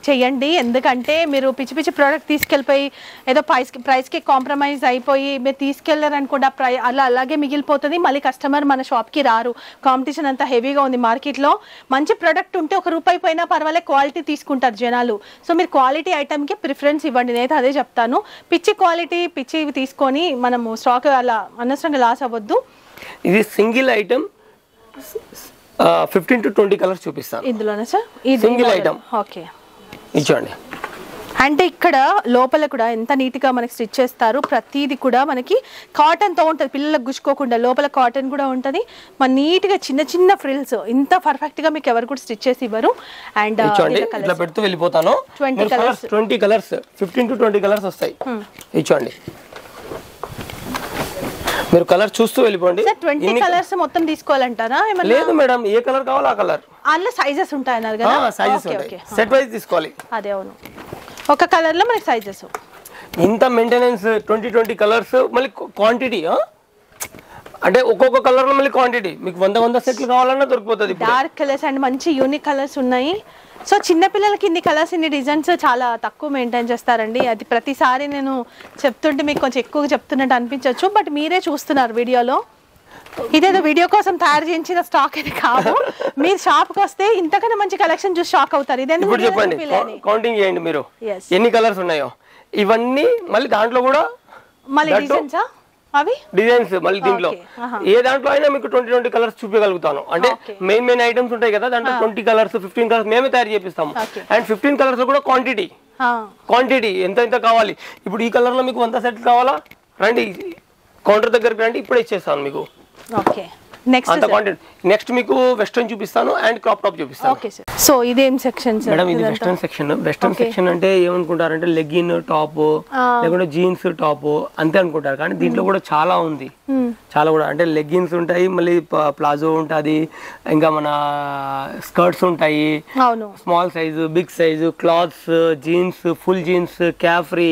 చెయ్యండి. ఎందుకంటే మీరు పిచ్చి పిచ్చి ప్రోడక్ట్ తీసుకెళ్ళిపోయి ఏదో ప్రైస్ ప్రైస్కి కాంప్రమైజ్ అయిపోయి మీరు తీసుకెళ్ళారనుకోండి ప్రై అలా అలాగే మిగిలిపోతుంది. మళ్ళీ కస్టమర్ మన షాప్కి రారు. కాంపిటీషన్ అంతా హెవీగా ఉంది మార్కెట్లో మంచి ప్రోడక్ట్ ఉంటే ఒక రూపాయి పోయినా పర్వాలే క్వాలిటీ తీసుకుంటారు జనాలు. సో మీరు క్వాలిటీ ఐటమ్కి ప్రిఫరెన్స్ ఇవ్వండి. నేనైతే అదే చెప్తాను. పిచ్చి క్వాలిటీ పిచ్చి తీసుకొని మనము స్టాక్ అలా అనవసరంగా లాస్ అవ్వద్దు. ఇది single item fifteen to twenty colours చూపిస్తాను. ఇందులోనే సార్? ఇది Single item. ఓకే ఇచ్చండి అంటే ఇక్కడ లోపల కూడా ఎంత నీట్గా మనకి స్టిచ్ చేస్తారు ప్రతిదీ కూడా మనకి కాటన్తో ఉంటుంది. పిల్లలకు గుచ్చుకోకుండా లోపల కాటన్ కూడా ఉంటుంది. మన నీట్గా చిన్న చిన్న ఫ్రిల్స్ ఇంత పర్ఫెక్ట్గా మీకు ఎవరు కూడా స్టిచ్ చేసి ఇవ్వరు. అండ్ ఇట్లా పెడుతూ వెళ్ళిపోతాను. 20 colours twenty colours fifteen to twenty colours వస్తాయి. ఇచ్చండి మీరు కలర్ చూస్తూ వెళ్ళిపోండి. ట్వంటీ కలర్స్ మొత్తం తీసుకోవాలంటారా? లేదు మేడం ఏ కలర్ కావాలో ఆ కలర్ అందులో సైజెస్ ఉంటాయి అన్నారు కదా సైజెస్ ఓకే ఉంటాయి. సెట్ వైజ్ తీసుకోవాలి. అదే అవును. ఒక కలర్లో మనకి సైజెస్ ఇంత మెయింటెనెన్స్ ట్వంటీ ట్వంటీ కలర్స్ మళ్ళీ క్వాంటిటీ అంటే ఒక్కొక్క కలర్లో మళ్ళీ క్వాంటిటీ మీకు వంద వంద సెట్లు కావాలన్నా దొరికిపోతుంది డార్క్ కలర్స్ అండ్ మంచి యూనిక్ కలర్స్ ఉన్నాయి. సో చిన్న పిల్లలకి ఇన్ని కలర్స్ ఇన్ని డిజైన్స్ చాలా తక్కువ మెయింటైన్ చేస్తారండి. అది ప్రతిసారి నేను చెప్తుంటే మీకు కొంచెం ఎక్కువగా చెప్తున్నట్టు అనిపించవచ్చు బట్ మీరే చూస్తున్నారు వీడియోలో. ఇదేదో వీడియో కోసం తయారు చేయించిన స్టాక్ ఇది కాదు. మీరు షాప్కి వస్తే ఇంతకన్నా మంచి కలెక్షన్ చూసి షాక్ అవుతారు. ఇదెందుకు ఇప్పుడు చెప్పండి? కౌంటింగ్ చేయండి మీరు. ఎన్ని కలర్స్ ఉన్నాయో? ఇవన్నీ మళ్ళీ దాంట్లో కూడా మళ్ళీ డిజైన్సా అవి? డిజైన్స్ మళ్ళీ దీంట్లో. ఏ దాంట్లో అయినా మీకు ట్వంటీ ట్వంటీ కలర్స్ చూపించగలుగుతాను. అంటే. మెయిన్ మెయిన్ ఐటమ్స్ ఉంటాయి కదా దాంట్లో ట్వంటీ కలర్స్ ఫిఫ్టీన్ కలర్స్ మేమే తయారు చేపిస్తాము. అండ్ ఫిఫ్టీన్ కలర్స్ కూడా క్వాంటిటీ క్వాంటిటీ ఎంత ఎంత కావాలి. ఇప్పుడు ఈ కలర్లో మీకు వంద సెట్లు కావాలా? రండి కౌంటర్ దగ్గరికి రండి ఇప్పుడే ఇచ్చేస్తాను మీకు. ఓకే నెక్స్ట్ అంత క్వాంటిటీ నెక్స్ట్ మీకు వెస్ట్రన్ చూపిస్తాను అండ్ క్రాప్ టాప్ చూపిస్తాను. ఓకే సార్ సో ఇదేం సెక్షన్ సార్ మేడం ఇది వెస్టర్న్ సెక్షన్ వెస్టర్న్ సెక్షన్ అంటే ఏమనుకుంటారంటే లెగ్గిన్ టాప్ లేకుంటే జీన్స్ టాప్ అంతే అనుకుంటారు. కానీ దీంట్లో కూడా చాలా ఉంది. చాలా కూడా. అంటే లెగ్గిన్స్ ఉంటాయి మళ్ళీ ప్లాజో ఉంటుంది ఇంకా మన స్కర్ట్స్ ఉంటాయి. Small size big size clothes jeans full jeans capri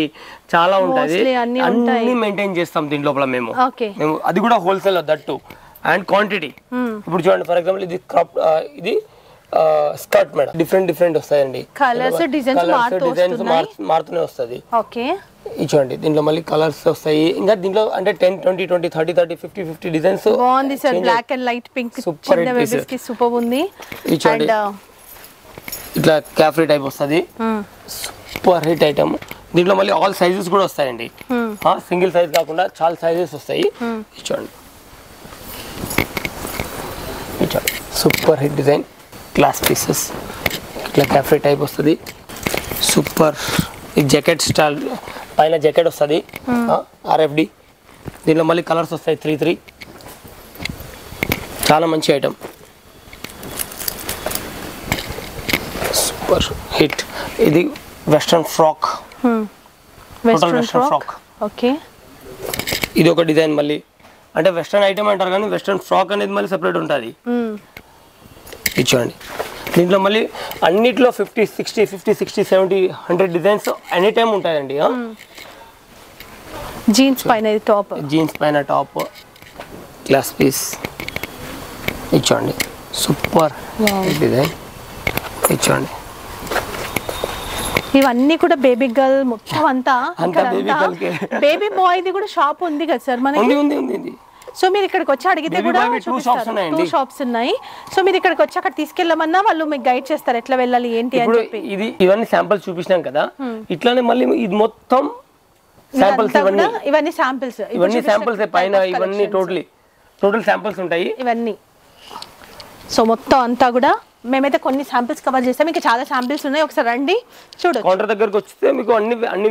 చాలా ఉంటుంది అన్నీ మెయింటైన్ చేస్తాం దీని లోపల మేము. మేము అది కూడా హోల్సేల్ దట్టు. అండ్ క్వాంటిటీ ఇప్పుడు చూడండి ఫర్ ఎగ్జాంపుల్ ఇది క్రాప్ ఇది స్కర్ట్ మేడం. డిఫరెంట్ డిఫరెంట్ వస్తాయండి. డిజైన్స్. మారుతూనే వస్తుంది. ఓకే. చూడండి దీంట్లో మళ్ళీ కలర్స్ వస్తాయి. ఇంకా దీంట్లో అంటే ten twenty twenty thirty thirty fifty fifty designs బాగుంది sir black and light pink. బేబీస్కి super ఉంది. చూడండి. ఇట్లా క్యాఫ్రీ టైప్ వస్తుంది. సూపర్ హిట్ ఐటమ్ దీంట్లో మళ్ళీ ఆల్ సైజెస్ కూడా వస్తాయండి. సింగిల్ సైజ్ కాకుండా చాలా సైజెస్ వస్తాయి. ఇచ్చోండి ఇచ్చోండి super hit design class pieces ఇట్లా క్యాఫ్రీ టైప్ వస్తుంది. సూపర్. ఈ జాకెట్ స్టైల్ పైన జాకెట్ వస్తుంది. ఆర్ఎఫ్డి దీనిలో మళ్ళీ కలర్స్ వస్తాయి త్రీ త్రీ చాలా మంచి ఐటమ్ సూపర్ హిట్. ఇది western frock western frock okay ఇది ఒక డిజైన్ మళ్ళీ. అంటే వెస్ట్రన్ ఐటమ్ అంటారు కానీ వెస్ట్రన్ ఫ్రాక్ అనేది మళ్ళీ సెపరేట్ ఉంటుంది. ఇచ్చేయండి దీంట్లో మళ్ళీ అన్నిట్లో fifty sixty fifty sixty seventy hundred designs any time ఉంటాయండి జీన్స్ పైన టాప్ జీన్స్ పైన టాప్ క్లాస్ పీస్ ఇచ్చోండి సూపర్. డిజైన్. ఇచ్చోండి ఇవన్నీ కూడా బేబీ గర్ల్ మొత్తం అంతా. బేబీ బాయ్ ది కూడా షాప్ ఉంది కదా సార్ మనకి? ఉంది ఉంది ఉంది. సో మీరు ఇక్కడికి వచ్చి అడిగితే కూడా. టూ షాప్స్ ఉన్నాయి. సో మీరు ఇక్కడికి వచ్చి అక్కడ తీసుకెళ్ళమన్నా వాళ్ళు మీకు గైడ్ చేస్తారు ఎట్లా వెళ్ళాలి ఏంటి అని చెప్పి. ఇది ఇవన్నీ శాంపిల్స్ చూపించినాం కదా. ఇట్లానే మళ్ళీ ఇది మొత్తం శాంపిల్స్ ఇవన్నీ. ఇవన్నీ శాంపిల్స్ ఇవన్నీ శాంపిల్స్ పైన ఇవన్నీ టోటలీ టోటల్ శాంపిల్స్ ఉంటాయి. ఇవన్నీ. సో మొత్తం అంతా కూడా మేమైతే కొన్ని శాంపిల్స్ కవర్ చేస్తాం ఇంకా చాలా శాంపిల్స్ ఉన్నాయి. ఒకసారి రండి చూడొచ్చు. కౌంటర్ దగ్గరకు వస్తే మీకు అన్ని అన్ని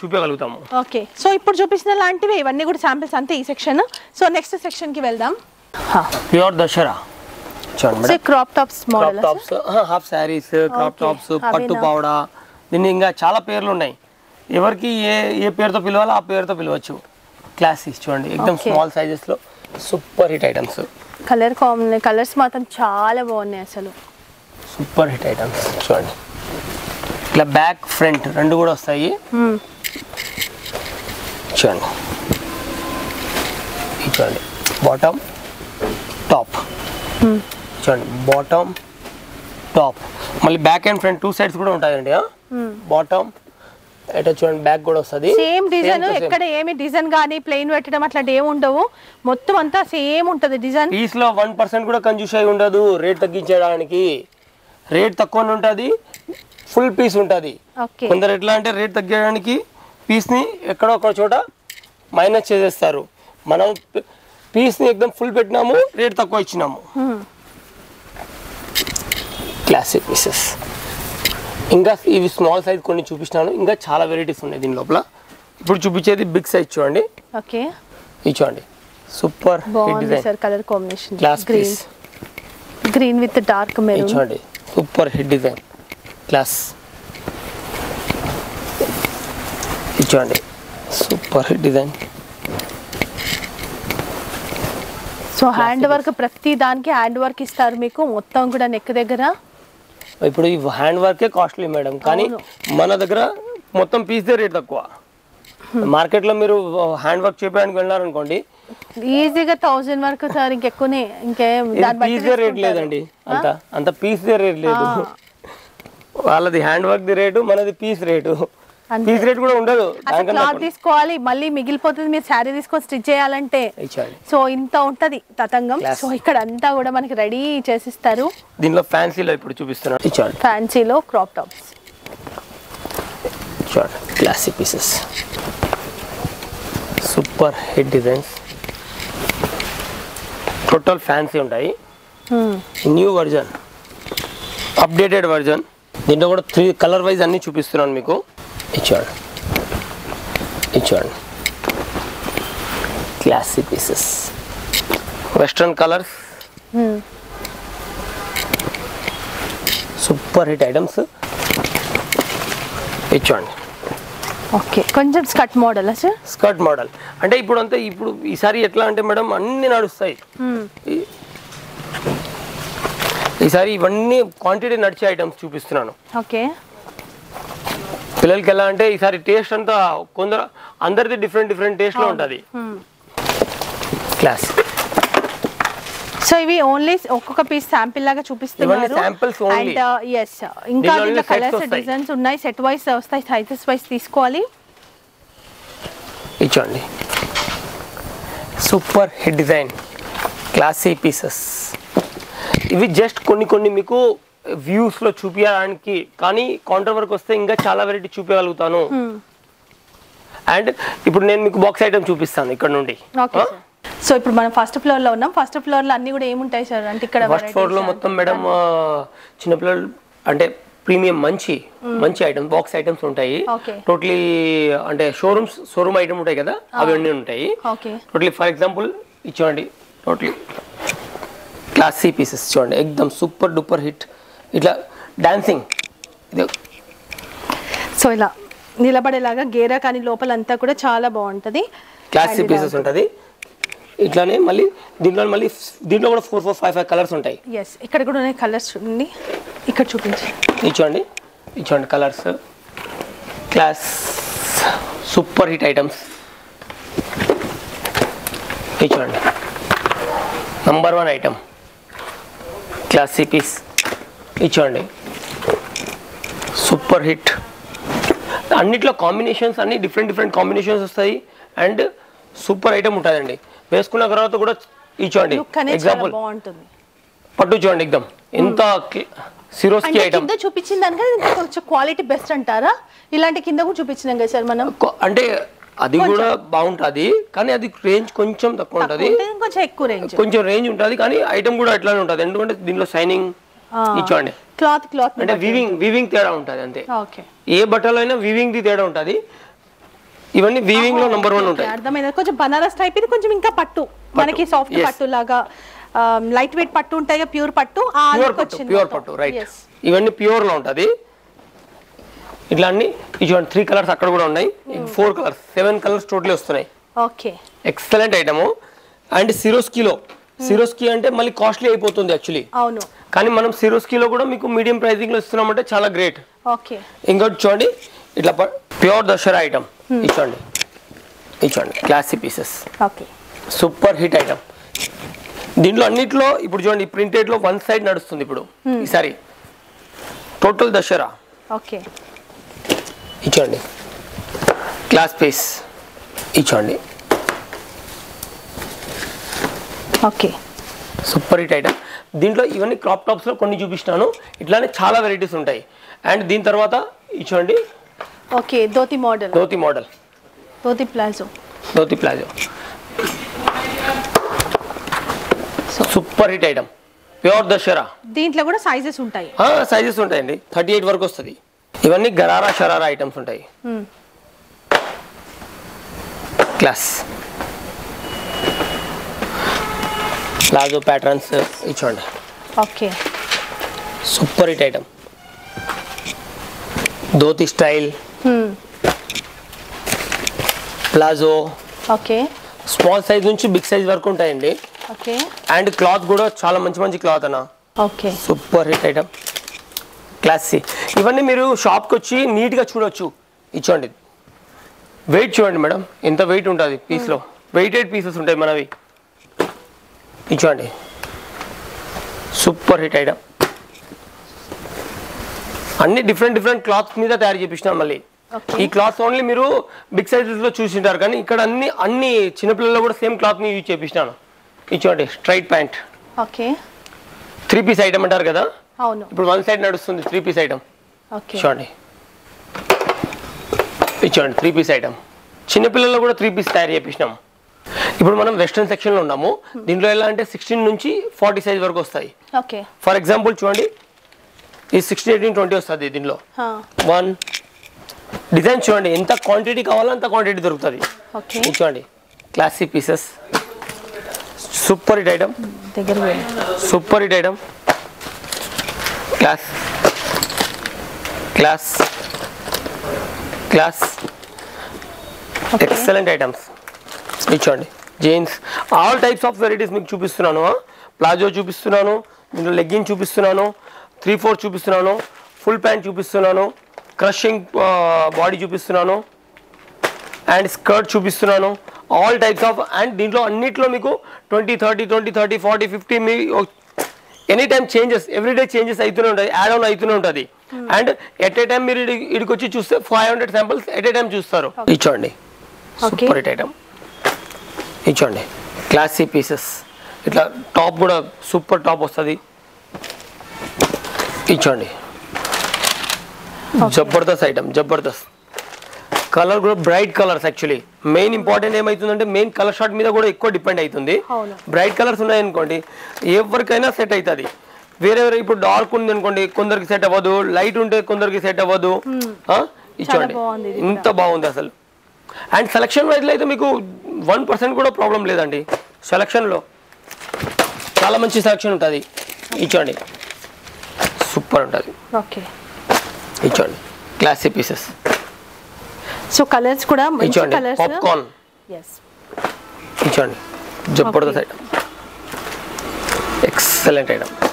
చూపించగలుగుతాము ఓకే. సో ఇప్పుడు చూపించిన లాంటివి ఇవన్నీ కూడా శాంపిల్స్ అంతే ఈ సెక్షన్ సో నెక్స్ట్ సెక్షన్కి వెళ్దాం. ప్యూర్ దసరా. చూడండి crop tops model tops half saris crop tops అవేనా? పట్టు పావడా. దీన్ని ఇంకా చాలా పేర్లు ఉన్నాయి. ఎవరికి ఏ ఏ పేరుతో పిలవాలో ఆ పేరుతో పిలవచ్చు. క్లాసీస్ చూడండి ఎక్దమ్. Small సైజెస్లో super hit items colour combine colours మాత్రం చాలా బాగున్నాయి అసలు. Super hit items. చూడండి. ఇట్లా బ్యాక్ ఫ్రంట్ రెండు కూడా వస్తాయి. చూడండి. చూడండి. Bottom top. చూడండి. Bottom top. మళ్ళీ back and front two sides కూడా ఉంటాయండి బాటమ్ ఎట చూడండి బ్యాక్ కూడా వస్తుంది. సేమ్ డిజైన్ ఎక్కడ ఏమి డిజైన్ కానీ ప్లెయిన్ పెట్టడం అట్లాంటి ఏమి ఉండవు. మొత్తం అంతా సేమ్ ఉంటది డిజైన్ పీస్లో వన్ పర్సెంట్ కూడా కంజూస్ అయి ఉండదు రేట్ తగ్గించడానికి. రేట్ తక్కువ ఉంటుంది ఫుల్ పీస్ ఉంటుంది. కొందరు ఎట్లా అంటే రేట్ తగ్గడానికి పీస్ని ఎక్కడో ఒక చోట మైనస్ చేసేస్తారు. మనం పీస్ని ఎక్దమ్ ఫుల్ పెట్టినాము రేట్ తక్కువ ఇచ్చినాము. క్లాసిక్ పీసెస్ ఇంకా ఇవి స్మాల్ సైజ్ కొన్ని చూపిస్తున్నాను. ఇంకా చాలా వెరైటీస్ ఉన్నాయి దీని లోపల. ఇప్పుడు చూపించేది బిగ్ సైజ్ చూడండి. ఓకే. ఇది చూడండి. సూపర్ బాగుంది design sir colour combination class green green with dark maroon చూడండి. సూపర్ హిట్ డిజైన్ క్లాస్ ఇది చూడండి. Super hit design so hand work ప్రతి దానికి హ్యాండ్ వర్క్ ఇస్తారు మీకు. మొత్తం కూడా నెక్ దగ్గర. ఇప్పుడు ఈ హ్యాండ్ వర్కే కాస్ట్లీ మేడం. కానీ. మన దగ్గర మొత్తం పీస్దే రేట్ తక్కువ. మార్కెట్లో మీరు హ్యాండ్ వర్క్ చేయడానికి వెళ్ళారనుకోండి. ఈజీగా థౌజండ్ వరకు సార్ ఇంకెక్కువనే ఇంకేం పీస్దే రేట్. లేదండి అంత. అంత పీస్దే రేట్ లేదు. వాళ్ళది హ్యాండ్ వర్క్ది రేటు మనది పీస్ రేటు. పీస్ రేట్ కూడా ఉండదు. క్లాత్ తీసుకోవాలి మళ్ళీ మిగిలిపోతుంది మీరు శారీ తీసుకొని స్టిచ్ చేయాలంటే. సో ఇంత ఉంటది తతంగం. సో ఇక్కడ అంతా కూడా మనకి రెడీ చేసిస్తారు. దీనిలో ఫ్యాన్సీలో ఇప్పుడు చూపిస్తున్నాను. ఫ్యాన్సీలో crop tops classic pieces super hit designs total fancy ఉంటాయి. న్యూ వర్జన్ అప్డేటెడ్ వర్జన్ దీంట్లో కూడా త్రీ కలర్ వైజ్ అన్ని చూపిస్తున్నాను మీకు. ఇచ్చాడు ఇచ్చాడు classic pieces western colours super hit items ఇచ్చాండి okay కొంచెం skirt model sir skirt model అంటే ఇప్పుడు అంతా ఇప్పుడు ఈసారి ఎట్లా అంటే మేడం అన్ని నడుస్తాయి. ఈ- ఈసారి ఇవన్నీ క్వాంటిటీ నడిచే ఐటమ్స్ చూపిస్తున్నాను. ఓకే పిల్లలకి ఎలా అంటే ఈసారి టేస్ట్ అంతా కొందరు అందరిది డిఫరెంట్ డిఫరెంట్ టేస్ట్లో ఉంటుంది. క్లాస్. సో ఇవి ఓన్లీ ఒక్కొక్క పీస్ శాంపిల్ లాగా చూపిస్తున్నారు. అండ్ ఎస్ ఇంకా దీంట్లో కలర్స్ వస్తాయి. డిజైన్స్ ఉన్నాయి. సెట్ వైస్ వస్తాయి. సైజెస్ వైస్ తీసుకోవాలి. ఇచ్చండి. Super hit design classy pieces ఇవి జస్ట్ కొన్ని కొన్ని మీకు వ్యూస్లో చూపించడానికి కానీ కౌంటర్ వర్క్ వస్తే ఇంకా చాలా వెరైటీ చూపించగలుగుతాను అండ్ ఇప్పుడు నేను మీకు బాక్స్ ఐటమ్ చూపిస్తాను ఇక్కడ నుండి. సో ఇప్పుడు మనం ఫస్ట్ ఫ్లోర్లో ఉన్నాం. ఫస్ట్ ఫ్లోర్లో అన్ని కూడా ఏముంటాయి సార్ అంటే ఇక్కడ ఫస్ట్ ఫ్లోర్లో మొత్తం మేడం చిన్నపిల్లలు అంటే ప్రీమియం మంచి మంచి ఐటమ్స్ బాక్స్ ఐటమ్స్ ఉంటాయి. టోటలీ అంటే షోరూమ్స్ షోరూమ్ ఐటమ్ ఉంటాయి కదా? అవి అన్నీ ఉంటాయి. టోటలీ ఫర్ ఎగ్జాంపుల్ ఇది చూడండి. టోటలీ క్లాసీ పీసెస్ చూడండి. ఎక్దమ్ సూపర్ డూపర్ హిట్ ఇట్లా డాన్సింగ్ ఇది సో ఇలా నిలబడేలాగా గేరా కానీ లోపలంతా కూడా చాలా బాగుంటది. క్లాసీ పీసెస్ ఉంటుంది. ఇట్లానే మళ్ళీ దీంట్లో మళ్ళీ దీంట్లో కూడా four four five five colours ఉంటాయి. ఎస్ ఇక్కడ కూడా ఉన్నాయి కలర్స్ చూడండి. ఇక్కడ చూపించి. ఇది చూడండి. ఇది చూడండి colours class super hit items ఇది చూడండి. Number one item classy piece చూడండి. Super hit. అన్నిట్లో కాంబినేషన్స్ అన్ని డిఫరెంట్ డిఫరెంట్ కాంబినేషన్స్ వస్తాయి. అండ్ సూపర్ ఐటమ్ ఉంటుందండి. వేసుకున్న తర్వాత కూడా ఇది చూడండి. ఎగ్జాంపుల్ బాగుంటుంది. పట్టు చూడండి ఎగ్దమ్. ఎంత సిరోస్కి ఐటమ్ చూపించిన కొంచెం క్వాలిటీ బెస్ట్ అంటారా? ఇలాంటి కింద కూడా చూపించినాం కదా సార్ మనం. అంటే అది కూడా బాగుంటుంది. కానీ అది రేంజ్ కొంచెం తక్కువ ఉంటుంది. ఉంటే కొంచెం ఎక్కువ రేంజ్ కొంచెం రేంజ్ ఉంటుంది. కానీ ఐటమ్ కూడా అట్లానే ఉంటుంది. ఎందుకంటే దీనిలో షైనింగ్ ఇచ్చోండి క్లాత్ క్లాత్ అంటే వివింగ్ వివింగ్ తేడా ఉంటుంది అంతే. ఓకే. ఏ బట్టలో అయినా వివింగ్ ది తేడా ఉంటుంది. ఇవన్నీ వీవింగ్లో నంబర్ వన్ ఉంటాయి. అర్థమైంది. కొంచెం బనారస్ టైప్ ఇది కొంచెం ఇంకా పట్టు. మనకి సాఫ్ట్. పట్టు లాగా లైట్ వెయిట్ పట్టు ఉంటాయి ప్యూర్ పట్టు ప్యూర్ పట్టు రైట్. ఇవన్నీ ప్యూర్లో ఉంటుంది. ఇట్లా అన్ని ఇటువంటి త్రీ కలర్స్ అక్కడ కూడా ఉన్నాయి. Four colours seven colours totally వస్తున్నాయి. ఓకే. ఎక్సలెంట్ ఐటమ్ అండ్ సిరోస్కీలో సిరోస్కీ అంటే మళ్ళీ కాస్ట్లీ అయిపోతుంది యాక్చువల్లీ అవును. కానీ మనం సిరోస్కీలో కూడా మీకు మీడియం ప్రైసింగ్లో ఇస్తున్నామంటే చాలా గ్రేట్ ఓకే. ఇంకోటి చూడండి ఇట్లా ప్యూర్ దసరా ఐటమ్ ఇచ్చోండి ఇచ్చోండి classy pieces okay. Super hit item దీంట్లో అన్నిట్లో ఇప్పుడు చూడండి ప్రింటెడ్లో వన్ సైడ్ నడుస్తుంది ఇప్పుడు. ఈసారి టోటల్ దసరా. ఓకే. ఇచ్చోండి క్లాస్ పీస్ ఇచ్చోండి ఓకే. సూపర్ హిట్ ఐటమ్ దీంట్లో ఇవన్నీ క్రాప్ టాప్స్లో కొన్ని చూపిస్తున్నాను. ఇట్లానే చాలా వెరైటీస్ ఉంటాయి. అండ్ దీని తర్వాత ఇచ్చోండి okay dhoti model dhoti model dhoti palazzo. Dhoti palazzo. Super hit item pure Dasara దీంట్లో కూడా సైజెస్ ఉంటాయి. సైజెస్ ఉంటాయండి. థర్టీ ఎయిట్ వరకు వస్తుంది. ఇవన్నీ గరారా షరారా ఐటమ్స్ ఉంటాయి. Hmm. Class palazzo patterns ఇచ్చోండి okay. Super hit item. Dhoti style. Palazzo. Okay. Small size నుంచి big size వరకు ఉంటాయండి. ఓకే. అండ్ క్లాత్ కూడా చాలా మంచి మంచి క్లాత్ అన్న. Okay. Super hit item. Classy ఇవన్నీ మీరు షాప్కి వచ్చి నీట్గా చూడొచ్చు. ఇచ్చోండి వెయిట్ చూడండి మేడం. ఎంత వెయిట్ ఉంటుంది పీస్లో? వెయిటెడ్ పీసెస్ ఉంటాయి మనవి. ఇచ్చోండి సూపర్ హిట్ ఐటమ్. అన్ని డిఫరెంట్ డిఫరెంట్ క్లాత్స్ మీద తయారు చేపించినాం మళ్ళీ. ఈ క్లాత్స్ ఓన్లీ మీరు బిగ్ సైజెస్లో చూసింటారు కానీ ఇక్కడ అన్ని అన్ని చిన్నపిల్లలు కూడా సేమ్ క్లాత్ని యూజ్ చేపించినాను. ఇచ్చోండి straight pant. Okay. Three piece item అంటారు కదా? అవును. ఇప్పుడు వన్ సైడ్ నడుస్తుంది త్రీ పీస్ ఐటమ్. ఓకే. చూడండి ఇచ్చోండి త్రీ పీస్ ఐటమ్. చిన్నపిల్లల్లో కూడా త్రీ పీస్ తయారు చేపించినాం. ఇప్పుడు మనం వెస్ట్రన్ సెక్షన్లో ఉన్నాము. దీంట్లో ఎలా అంటే సిక్స్టీన్ నుంచి ఫార్టీ సైజ్ వరకు వస్తాయి. ఫర్ ఎగ్జాంపుల్ చూడండి. ఈ సిక్స్టీన్ ఎయిటీన్ ట్వంటీ వస్తుంది దీనిలో వన్ డిజైన్ చూడండి. ఎంత క్వాంటిటీ కావాలో అంత క్వాంటిటీ దొరుకుతుంది. చూడండి. Classy pieces super hit item. Super hit item class class class okay. Excellent items ఇచ్చోండి. Jeans all types of varieties మీకు చూపిస్తున్నాను ప్లాజో చూపిస్తున్నాను దీంట్లో లెగ్గింగ్ చూపిస్తున్నాను త్రీ ఫోర్ చూపిస్తున్నాను ఫుల్ ప్యాంట్ చూపిస్తున్నాను క్రషింగ్ బాడీ చూపిస్తున్నాను అండ్ స్కర్ట్ చూపిస్తున్నాను. ఆల్ టైప్స్ ఆఫ్ అండ్ దీంట్లో అన్నిట్లో మీకు twenty thirty twenty thirty forty fifty మీ any time changes everyday changes అవుతూనే ఉంటుంది యాడ్ ఆన్ అవుతూనే ఉంటుంది. అండ్ ఎట్ ఏ టైం మీరు ఇడికి వచ్చి చూస్తే five hundred samples at a time చూస్తారు. ఇచ్చోండి. సూపర్ ఐటమ్ ఇచ్చోండి క్లాసీ పీసెస్ ఇట్లా టాప్ కూడా సూపర్ టాప్ వస్తుంది. ఇచ్చోండి జబర్దస్త్ ఐటమ్ జబర్దస్త్. కలర్ కూడా bright colours actually main important ఏమైతుందంటే మెయిన్ కలర్ షార్ట్ మీద కూడా ఎక్కువ డిపెండ్ అవుతుంది. బ్రైట్ కలర్స్ ఉన్నాయనుకోండి ఎవరికైనా సెట్ అవుతుంది. వేరే వేరే ఇప్పుడు డార్క్ ఉంది అనుకోండి కొందరికి సెట్ అవ్వదు. లైట్ ఉంటే కొందరికి సెట్ అవ్వదు. ఆ? ఇచ్చోండి ఇంత బాగుంది అసలు. అండ్ సెలక్షన్ వైజ్లో అయితే మీకు వన్ పర్సెంట్ కూడా ప్రాబ్లం లేదండి. సెలక్షన్లో చాలా మంచి సెలక్షన్ ఉంటుంది. ఇచ్చోండి. సూపర్ ఉంటుంది. Okay. ఇచ్చోండి. Classy pieces. So colours కూడా ఇచ్చోండి. పాప్కార్న్. ఇచ్చోండి. జబర్దస్త్ ఐటమ్ ఎక్సలెంట్ ఐటమ్.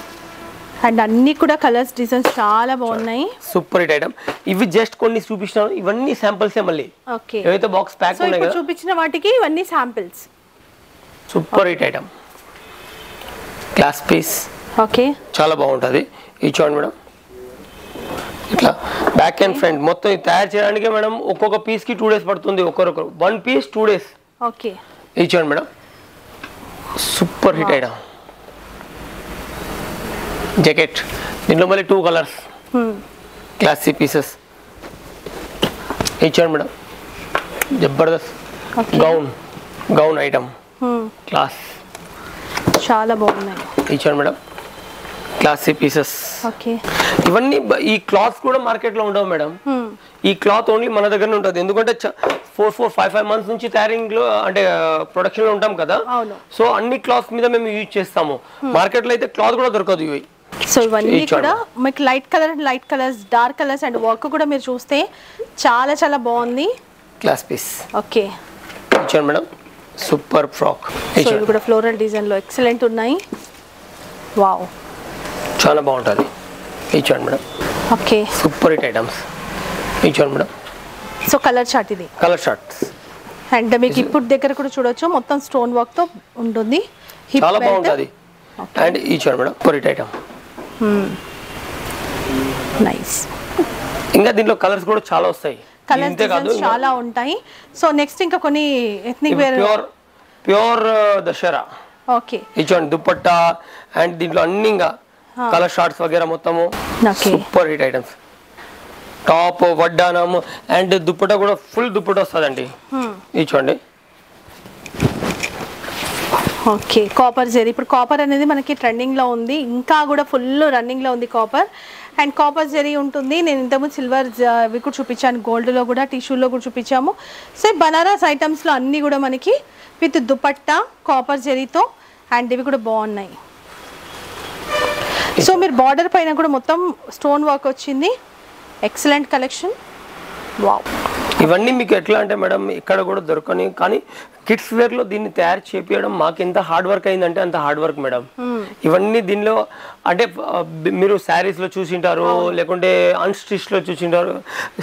అండ్ అన్ని కూడా కలర్స్ డిజైన్స్ చాలా బాగున్నాయి. Super hit item. ఇవి జస్ట్ కొన్ని చూపించినాను. ఇవన్నీ శాంపిల్సే మళ్ళీ. ఓకే. ఏవైతే బాక్స్ ప్యాక్ ఉన్నాయి చూపించిన వాటికి ఇవన్నీ samples super hit item. Class piece okay. చాలా బాగుంటుంది. ఇది చూడండి మేడం. ఇట్లా బ్యాక్ అండ్ ఫ్రంట్ మొత్తం ఇది తయారు చేయడానికి మేడం ఒక్కొక్క పీస్కి టూ డేస్ పడుతుంది. ఒక్కొక్కరు. One piece two days okay. ఇది చూడండి madam. Super hit item. Jacket దీంట్లో మళ్ళీ టూ కలర్స్ క్లాసీ పీసెస్ ఇది చూడండి మేడం. జబర్దస్త్. గౌన్ గౌన్ ఐటమ్ క్లాస్ చాలా బాగున్నాయి. ఇది చూడండి మేడం. క్లాసీ పీసెస్ ఓకే ఇవన్నీ ఈ క్లాత్స్ కూడా మార్కెట్లో ఉండవు మేడం. ఈ క్లాత్ ఓన్లీ మన దగ్గర ఉంటుంది. ఎందుకంటే four four five five months నుంచి తయారింగ్లో అంటే ప్రొడక్షన్లో ఉంటాం కదా. సో అన్ని క్లాత్స్ మీద మేము యూజ్ చేస్తాము. మార్కెట్లో అయితే క్లాత్ కూడా దొరకదు ఇవి. సో ఇవన్నీ ఈ చూడండి. కూడా మీకు light colour and light colours dark colours and work కూడా మీరు చూస్తే చాలా చాలా బాగుంది. క్లాస్ పీస్ ఓకే ఇచ్చాను మేడం సూపర్ ఫ్రాక్ సో ఇవి కూడా ఫ్లోరల్ డిజైన్లో ఎక్సలెంట్ ఉన్నాయి. వావ్ చాలా బాగుంటుంది. ఇచ్చాను madam okay super hit items ఇచ్చాను మేడం సో కలర్ చార్ట్ ఇది. కలర్ షర్ట్స్ అండ్ మీకు ఇప్పుడు దగ్గర కూడా చూడొచ్చు. మొత్తం స్టోన్ వర్క్తో ఉంటుంది. చాలా బాగుంటుంది. అండ్ ఇచ్చాను madam super hit item nice ఇంకా దీంట్లో కలర్స్ కూడా చాలా వస్తాయి. కలర్ ఇంతే కాదు డిజైన్స్ చాలా ఉంటాయి. సో నెక్స్ట్ ఇంకా కొన్ని ethnic wear pure pure Dasara. Okay ఇచ్చోండి dupatta and దీంట్లో అన్ని ఇంకా కలర్ షార్ట్స్ వగేరా మొత్తము. సూపర్ హిట్ ఐటమ్స్ టాప్ వడ్డానం అండ్ దుప్పట్టా కూడా ఫుల్ దుప్పట్టా వస్తుందండి. ఇచ్చోండి ఓకే కాపర్ జరీ. ఇప్పుడు కాపర్ అనేది మనకి ట్రెండింగ్లో ఉంది. ఇంకా కూడా ఫుల్ రన్నింగ్లో ఉంది కాపర్ అండ్ కాపర్ జరీ ఉంటుంది. నేను ఇంతకుముందు సిల్వర్ uh, ఇవి కూడా చూపించాను. గోల్డ్లో కూడా టిష్యూలో కూడా చూపించాము. సో బనారస్ ఐటమ్స్లో అన్నీ కూడా మనకి విత్ దుపట్టా కాపర్ జరీతో అండ్ ఇవి కూడా బాగున్నాయి. సో మీరు బార్డర్ పైన కూడా మొత్తం స్టోన్ వర్క్ వచ్చింది. ఎక్సలెంట్ కలెక్షన్ వావ్ ఇవన్నీ మీకు ఎట్లా అంటే మేడం ఇక్కడ కూడా దొరకని కానీ కిడ్స్ వేర్లో దీన్ని తయారు చేపించడం మాకు ఎంత హార్డ్ వర్క్ అయిందంటే అంత హార్డ్ వర్క్ మేడం. ఇవన్నీ దీనిలో అంటే మీరు శారీస్లో చూసింటారు లేకుంటే అన్స్టిచ్లో చూసింటారు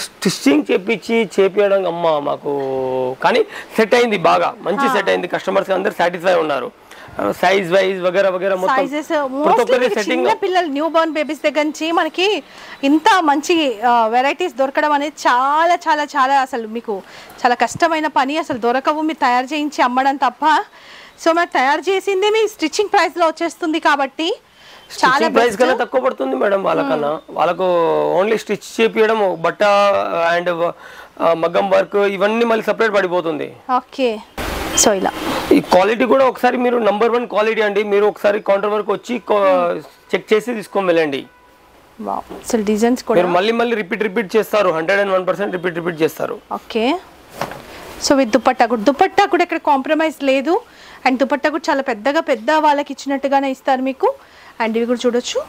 స్టిచ్చింగ్ చేపించి చేపించడం అమ్మ మాకు. కానీ సెట్ అయింది బాగా మంచి సెట్ అయింది. కస్టమర్స్ అందరు సాటిస్ఫై ఉన్నారు. సైజ్ వైజ్ వగేరా వగేరా మొత్తం పిల్లలు న్యూ బోర్న్ బేబీస్ దగ్గర నుంచి మనకి ఇంత మంచి వెరైటీస్ దొరకడం అనేది చాలా చాలా చాలా అసలు మీకు చాలా కష్టమైన పని అసలు దొరకవు. మీరు తయారు చేయించి అమ్మడం తప్ప. సో మరి తయారు చేసింది మీ స్టిచ్చింగ్ ప్రైస్లో వచ్చేస్తుంది కాబట్టి చాలా ప్రైస్. కన్నా తక్కువ పడుతుంది మేడం వాళ్ళకన్నా. వాళ్ళకు ఓన్లీ స్టిచ్ చేపియడం బట్ట అండ్ మగ్గం వర్క్ ఇవన్నీ మళ్ళీ సపరేట్ పడిపోతుంది. ఓకే సో ఇలా. ఈ క్వాలిటీ కూడా ఒకసారి మీరు నంబర్ వన్ క్వాలిటీ అండి. మీరు ఒకసారి కౌంటర్ వర్క్ వచ్చి చెక్ చేసి తీసుకొని వెళ్ళండి. వావ్. అసలు డిజైన్స్ కూడా మళ్ళీ మళ్ళీ రిపీట్ రిపీట్ చేస్తారు. Hundred and one percent repeat repeat చేస్తారు. ఓకే. సో విత్ దుపట్టా కూడా దుపట్టా కూడా ఇక్కడ కాంప్రమైజ్ లేదు. అండ్ దుపట్టా కూడా చాలా పెద్దగా పెద్ద వాళ్ళకి ఇచ్చినట్టుగానే ఇస్తారు మీకు. అండ్ ఇవి కూడా చూడొచ్చు.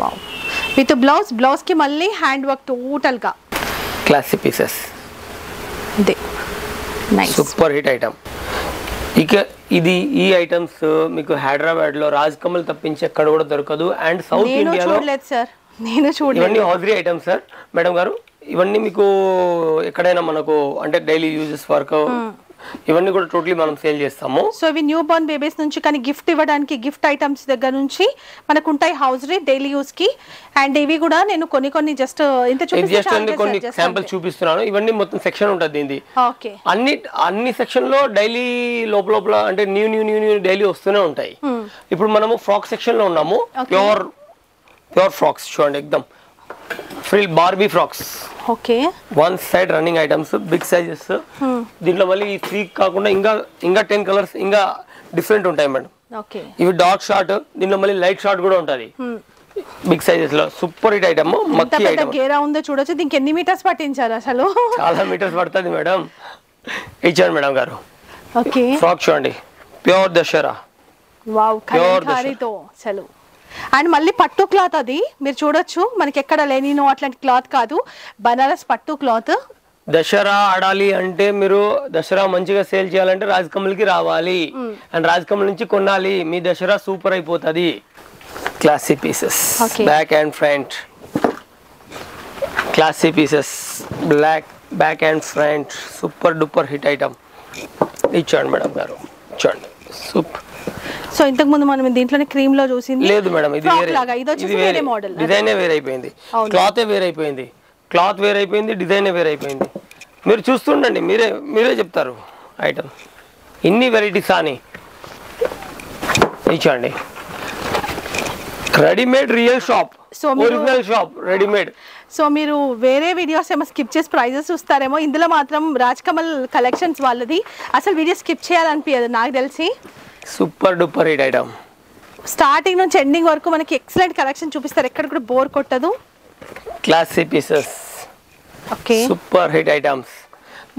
వావ్. విత్ బ్లౌజ్ బ్లౌజ్కి మళ్ళీ హ్యాండ్ వర్క్ టోటల్గా. క్లాసిక్ పీసెస్ ఇదే నైస్ సూపర్ హిట్ ఐటమ్ ఇక ఇది ఈ ఐటమ్స్ మీకు హైదరాబాద్లో రాజ్ కమల్ తప్పించి ఎక్కడ కూడా దొరకదు. అండ్ సౌత్ ఇండియాలో సార్. నేను ఇవన్నీ హాజరీ ఐటమ్స్ సార్. మేడం గారు ఇవన్నీ మీకు ఎక్కడైనా మనకు అంటే డైలీ యూజెస్ వర్క్ ఇవన్నీ కూడా టోటలీ మనం సేల్ చేస్తాము. సో ఇవి న్యూ బోర్న్ బేబీస్ నుంచి కానీ గిఫ్ట్ ఇవ్వడానికి గిఫ్ట్ ఐటమ్స్ దగ్గర నుంచి మనకు ఉంటాయి హౌస్రీ డైలీ యూస్కి. అండ్ ఇవి కూడా నేను కొన్ని కొన్ని జస్ట్ ఇంత ఇది చూపిస్తే జస్ట్ అన్ని కొన్ని శాంపిల్. చూపిస్తున్నాను. ఇవన్నీ మొత్తం సెక్షన్ ఉంటుంది దీనిది. ఓకే అన్ని అన్ని సెక్షన్లో డైలీ లోపల లోపల అంటే new new new new daily వస్తూనే ఉంటాయి. ఇప్పుడు మనము ఫ్రాక్ సెక్షన్లో ఉన్నాము. ప్యూర్ ప్యూర్ ఫ్రాక్స్ చూడండి ఎక్దమ్ frill Barbie frocks okay. One side running items big sizes దీంట్లో మళ్ళీ ఈ త్రీ కాకుండా ఇంకా ఇంకా టెన్ కలర్స్ ఇంకా డిఫరెంట్ ఉంటాయి మేడం ఓకే. ఇవి డార్క్ షార్ట్ దీంట్లో మళ్ళీ లైట్ షార్ట్ కూడా ఉంటుంది. బిగ్ సైజెస్లో. సూపర్ హిట్ ఐటమ్ మక్కీ ఐటమ్ గేరా ఉందో చూడొచ్చు. దీనికి ఎన్ని మీటర్స్ పట్టించారు అసలు? చాలా మీటర్స్ పడుతుంది మేడం ఇచ్చాను మేడం గారు. ఓకే. ఫ్రాక్ చూడండి. ప్యూర్ దశరా వావ్ Pure కలంకారీతో అసలు. అండ్ మళ్ళీ పట్టు క్లాత్ అది. మీరు చూడొచ్చు మనకి ఎక్కడ లేనినో అట్లాంటి క్లాత్ కాదు. బనారస్ పట్టు క్లాత్. దసరా ఆడాలి అంటే మీరు దసరా మంచిగా సేల్ చేయాలంటే రాజకమల్కి రావాలి అండ్ రాజకమల్ నుంచి కొనాలి. మీ దసరా సూపర్ అయిపోతుంది. Classy pieces. Back and front classy pieces black back and front super duper hit item ఇచ్చాడు మేడం గారు. చూడండి. సూపర్ సో ఇంతకు ముందు మనం దీంట్లోనే క్రీమ్లో చూసింది లేదు మేడం ఇది వేరే మోడల్ డిజైనే వేరే అయిపోయింది అవును. క్లాత్ వేరే అయిపోయింది క్లాత్ వేరే అయిపోయింది డిజైనే వేరే అయిపోయింది మీరు చూస్తుండండి మీరే మీరే చెప్తారు ఐటమ్ ఇన్ని వెరైటీస్ అని. ఇచ్చండి. రెడీమేడ్ రియల్ షాప్ మీరు- ఒరిజినల్ షాప్ రెడీమేడ్ సో మీరు వేరే వీడియోస్ ఏమో స్కిప్ చేసి ప్రైజెస్ చూస్తారేమో. ఇందులో మాత్రం రాజ్ కమల్ కలెక్షన్స్ వాళ్ళది. అసలు వీడియో స్కిప్ చేయాలనిపించదు నాకు తెలిసి. Super duper hit item. Starting నుంచి ఎండింగ్ వరకు మనకి ఎక్సలెంట్ కలెక్షన్ చూపిస్తారు. ఎక్కడ కూడా బోర్ కొట్టదు. Classy pieces. Okay. Super hit items.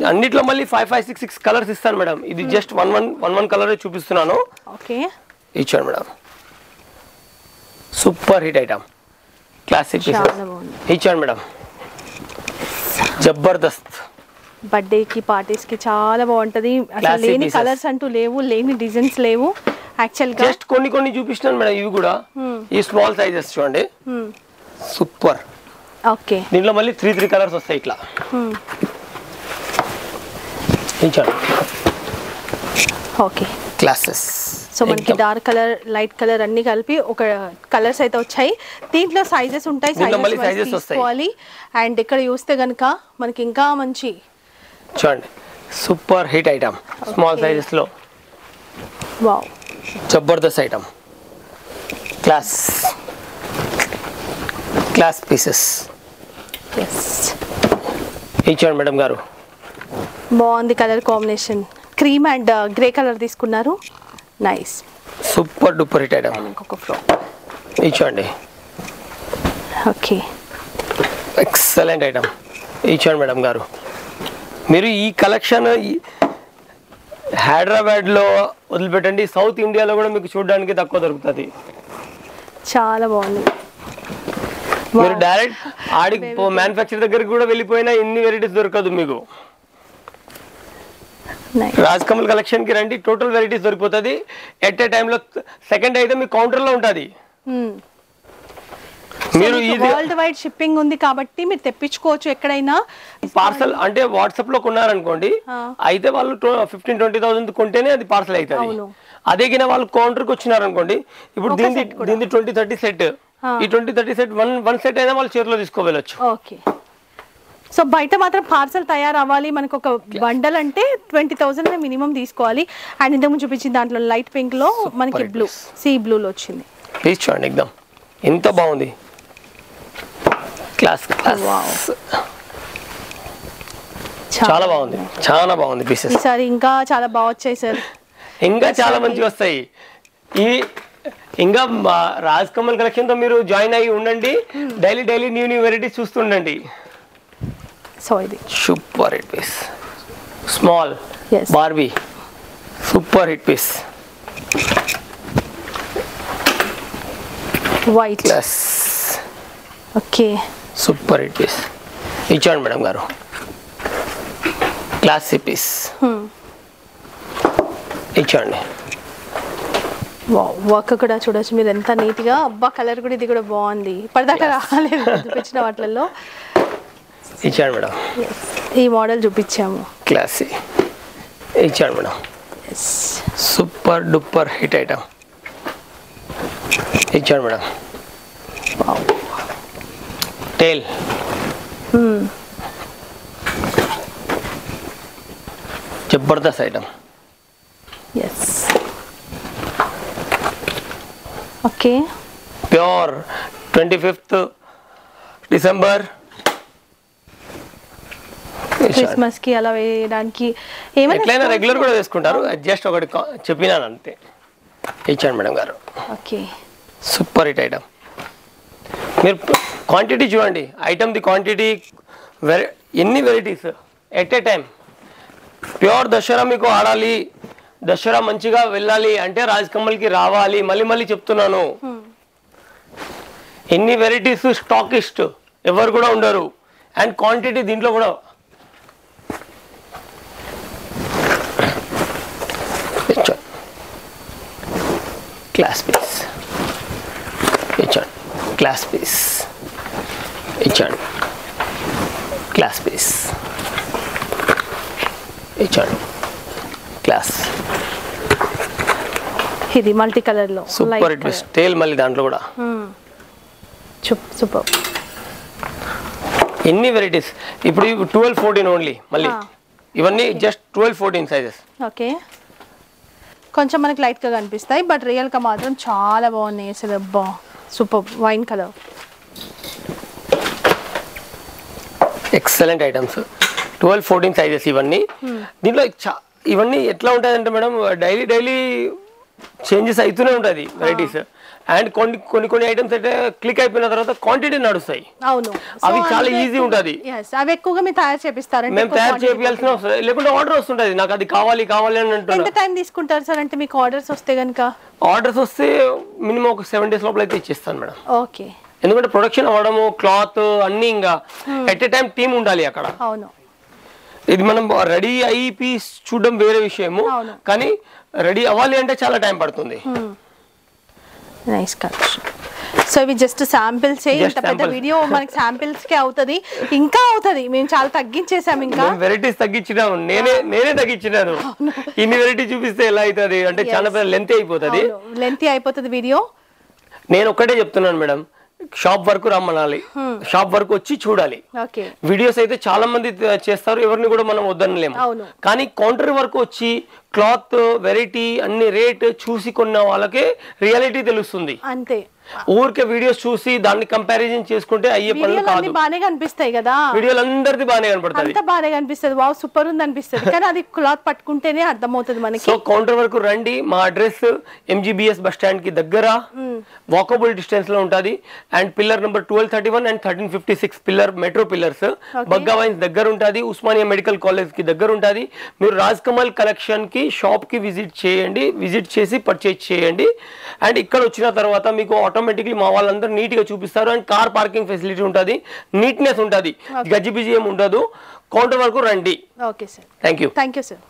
అన్నిట్లో మళ్ళీ five five six six colours ఇస్తాను మేడం. ఇది just one one one one కలరే చూపిస్తున్నాను. ఓకే. ఇచ్చాను madam. Super hit item. Classic ఇచ్చాను మేడం. జబర్దస్త్. బర్త్డేకి పార్టీస్కి చాలా బాగుంటుంది. అసలు లేని. కలర్స్ అంటూ లేవు లేని డిజైన్స్ లేవు. యాక్చువల్గా జస్ట్ కొన్ని కొన్ని చూపిస్తున్నాను మేడం ఇవి కూడా. ఈ స్మాల్ సైజెస్ చూడండి. సూపర్ ఓకే దీంట్లో మళ్ళీ త్రీ త్రీ కలర్స్ వస్తాయి ఇట్లా. ఓకే క్లాసెస్ సో మనకి డార్క్ కలర్ లైట్ కలర్ అన్ని కలిపి ఒక కలర్స్ అయితే వచ్చాయి. దీంట్లో సైజెస్ ఉంటాయి సైజెస్. తీసుకోవాలి. అండ్ ఇక్కడ చూస్తే గనుక మనకి ఇంకా మంచి చూడండి. Super hit item. Small Okay. సైజెస్లో wow. Jabardasth item. Class. Class pieces. Yes ఇచ్చాను మేడం గారు. బాగుంది colour combination. Cream and grey colour తీసుకున్నారు. Nice super duper hit item. ఇంకొక ఫ్రాక్ ఇచ్చండి ఓకే ఎక్సలెంట్ ఐటమ్. ఇచ్చాను మేడం గారు. మీరు ఈ కలెక్షన్ హైదరాబాద్లో వదిలిపెట్టండి. సౌత్ ఇండియాలో కూడా మీకు చూడడానికి తక్కువ దొరుకుతుంది. చాలా బాగుంది. మీరు డైరెక్ట్ ఆడి మ్యానుఫ్యాక్చర్ దగ్గరికి కూడా వెళ్ళిపోయినా ఇన్ని వెరైటీస్ దొరకదు మీకు. రాజ్ కమల్ కలెక్షన్కి రండి. టోటల్ వెరైటీస్ దొరికిపోతుంది. ఎట్ ఏ టైంలో సెకండ్ అయితే మీ కౌంటర్లో ఉంటుంది. మీరు వరల్డ్ వైడ్ షిప్పింగ్ ఉంది కాబట్టి మీరు తెప్పించుకోవచ్చు ఎక్కడైనా. పార్సల్ అంటే వాట్సాప్లో కొన్నారనుకోండి. అయితే వాళ్ళు ఫిఫ్టీన్ ట్వంటీ థౌసండ్ కొంటేనే అది పార్సల్ అవుతుంది. అదే కింద వాళ్ళు కౌంటర్కి వచ్చినారనుకోండి ఇప్పుడు కూడా. దీన్ని ట్వంటీ థర్టీ సెట్. ఈ twenty thirty set one one set అయినా వాళ్ళు చేతిలో తీసుకోవెళ్ళొచ్చు. ఓకే సో బయట మాత్రం పార్సల్ తయారవ్వాలి. మనకు ఒక బండల్ అంటే ట్వంటీ థౌసండ్ మినిమం తీసుకోవాలి. అండ్ ఇంతకుముందు చూపించిన దాంట్లో లైట్ పింక్లో మనకి బ్లూ సీ బ్లూలో వచ్చింది. ప్లీజ్ చూడండి ఎంత బాగుంది. Class class Wow. చాలా బాగుంది. చాలా బాగుంది పీసెస్ ఈసారి ఇంకా చాలా బాగా వచ్చాయి సార్ ఇంకా చాలా మంచిగా వస్తాయి. ఈ ఇంకా రాజ్ కమల్ కలెక్షన్తో మీరు జాయిన్ అయ్యి ఉండండి. Daily daily new new varieties చూస్తుండండి. So ఇది super hit piece small Yes. Barbie super hit piece white okay super hit piece ఇచ్చాడు మేడం గారు. Classy piece. ఇచ్చండి వర్క్ కూడా చూడొచ్చు. మీరు ఎంత నీట్గా అబ్బా కలర్ కూడా ఇది కూడా బాగుంది. ఇప్పటిదాకా రాలేదు చూపించిన వాటిల్లో. ఇచ్చాడు మేడం. ఈ మోడల్ చూపించాము. క్లాసీ. ఇచ్చాడు madam. Super duper hit item. ఇచ్చాడు మేడం. టేల్ Jabardasth item yes okay pure twenty fifth December క్రిస్మస్కి అలా వేయడానికి ఏమైనా ఎట్లయినా రెగ్యులర్ కూడా వేసుకుంటారు. జస్ట్ ఒకటి చెప్పినాను అంతే. ఇచ్చాను మేడం గారు. ఓకే సూపర్ హిట్ ఐటమ్ మీరు క్వాంటిటీ చూడండి. ఐటమ్ది క్వాంటిటీ వెరై ఎన్ని varieties at a time pure Dasara మీకు ఆడాలి. దసరా మంచిగా వెళ్ళాలి అంటే రాజ్ కమల్కి రావాలి. మళ్ళీ మళ్ళీ చెప్తున్నాను. ఎన్ని వెరైటీస్ స్టాకిస్ట్ ఎవరు కూడా ఉండరు. అండ్ క్వాంటిటీ దీంట్లో కూడా. క్లాస్ పీస్ క్లాస్ పీస్ ఇచ్చాడు. క్లాస్ పీస్ ఇచ్చాడు. క్లాస్ ఇది మల్టీ కలర్లో. సూపర్ ఇట్ టేల్ మళ్ళీ దాంట్లో కూడా. సూపర్ ఎన్ని వెరైటీస్ ఇప్పుడు ట్వెల్వ్ ఫోర్టీన్ ఓన్లీ మళ్ళీ. Ah. ఇవన్నీ just twelve fourteen sizes okay కొంచెం మనకి లైట్గా కనిపిస్తాయి బట్ రియల్గా మాత్రం చాలా బాగున్నాయి అసలు. Super wine colour excellent items. Twelve fourteen sizes ఇవన్నీ. దీంట్లో ఇవన్నీ ఎట్లా ఉంటుందంటే మేడం డైలీ డైలీ చేంజెస్ అవుతూనే ఉంటుంది వెరైటీస్ అండ్ కొన్ని కొన్ని కొన్ని ఐటమ్స్ అయితే క్లిక్ అయిపోయిన తర్వాత క్వాంటిటీ నడుస్తాయి. అవును. అవి చాలా ఈజీ ఉంటుంది. అవి ఎక్కువగా మీరు తయారు చేపిస్తారంటే మేము తయారు చేయాల్సిన. లేకుంటే ఆర్డర్ వస్తుంటది. నాకు అది కావాలి కావాలి అని ఎంత అంటున్నా టైం తీసుకుంటారు సార్? అంటే మీకు ఆర్డర్స్ వస్తే కనుక ఆర్డర్స్ వస్తే మినిమం ఒక సెవెన్ డేస్ లోపల అయితే ఇచ్చేస్తాను మేడం. ఓకే ఎందుకంటే ప్రొడక్షన్ అవ్వడము క్లాత్ అన్ని ఇంకా ఎట్ ఏ టైం టీమ్ ఉండాలి అక్కడ. ఇది మనం రెడీ అయ్యి పీస్ చూడడం వేరే విషయము. కానీ రెడీ అవ్వాలి అంటే చాలా టైం పడుతుంది. నైస్ కలెక్షన్ సో ఇవి జస్ట్ శాంపిల్స్ ఇంత పెద్ద. వీడియో మనకి శాంపిల్స్ కే అవుతుంది. ఇంకా అవుతుంది. మేము చాలా తగ్గించేసాం ఇంకా. వెరైటీస్ తగ్గించినాము. నేనే నేనే తగ్గించినాను. ఇన్ని వెరైటీ చూపిస్తే ఎలా అవుతుంది? అంటే చాలా పెద్ద లెంత్ అయిపోతుంది. లెంతీ అయిపోతుంది వీడియో నేను ఒక్కటే చెప్తున్నాను మేడం షాప్ వరకు రమ్మనాలి. షాప్ వరకు వచ్చి చూడాలి. వీడియోస్ అయితే చాలా మంది చేస్తారు ఎవరిని కూడా మనం వద్దనలేము. కానీ కౌంటర్ వరకు వచ్చి క్లాత్ వెరైటీ అన్ని రేట్ చూసి కొన్న వాళ్ళకే రియాలిటీ తెలుస్తుంది. అంతే. ఊరికే వీడియోస్ చూసి దాన్ని కంపారిజన్ చేసుకుంటే అయ్యే పనులు కాదు. బాగానే కనిపిస్తాయి కదా. వీడియోలు అందరిది బాగానే కనపడుతుంది అంతా బాగానే కనిపిస్తుంది. వావ్ సూపర్ ఉంది అనిపిస్తుంది కానీ అది క్లాత్ పట్టుకుంటేనే అర్థమవుతుంది మనకి. సో కౌంటర్ వరకు రండి. మా అడ్రస్ ఎంజీబీఎస్ బస్ స్టాండ్కి దగ్గర. వాకబుల్ డిస్టెన్స్లో ఉంటది. And pillar number twelve thirty one and thirteen fifty six pillar metro pillars Bagga wines దగ్గర ఉంటది. ఉస్మానియా మెడికల్ కాలేజ్కి దగ్గర ఉంటది. మీరు రాజ్ కమల్ కలెక్షన్కి షాప్కి విజిట్ చేయండి. విజిట్ చేసి పర్చేజ్ చేయండి. అండ్ ఇక్కడ వచ్చిన తర్వాత మీకు ఆటోమేటిక్లీ మా వాళ్ళందరూ నీట్గా చూపిస్తారు అండ్ కార్ పార్కింగ్ ఫెసిలిటీ ఉంటది. నీట్నెస్ ఉంటది. గజిబిజి ఏమి ఉండదు. కౌంటర్ వరకు రండి. Okay sir thank you thank you sir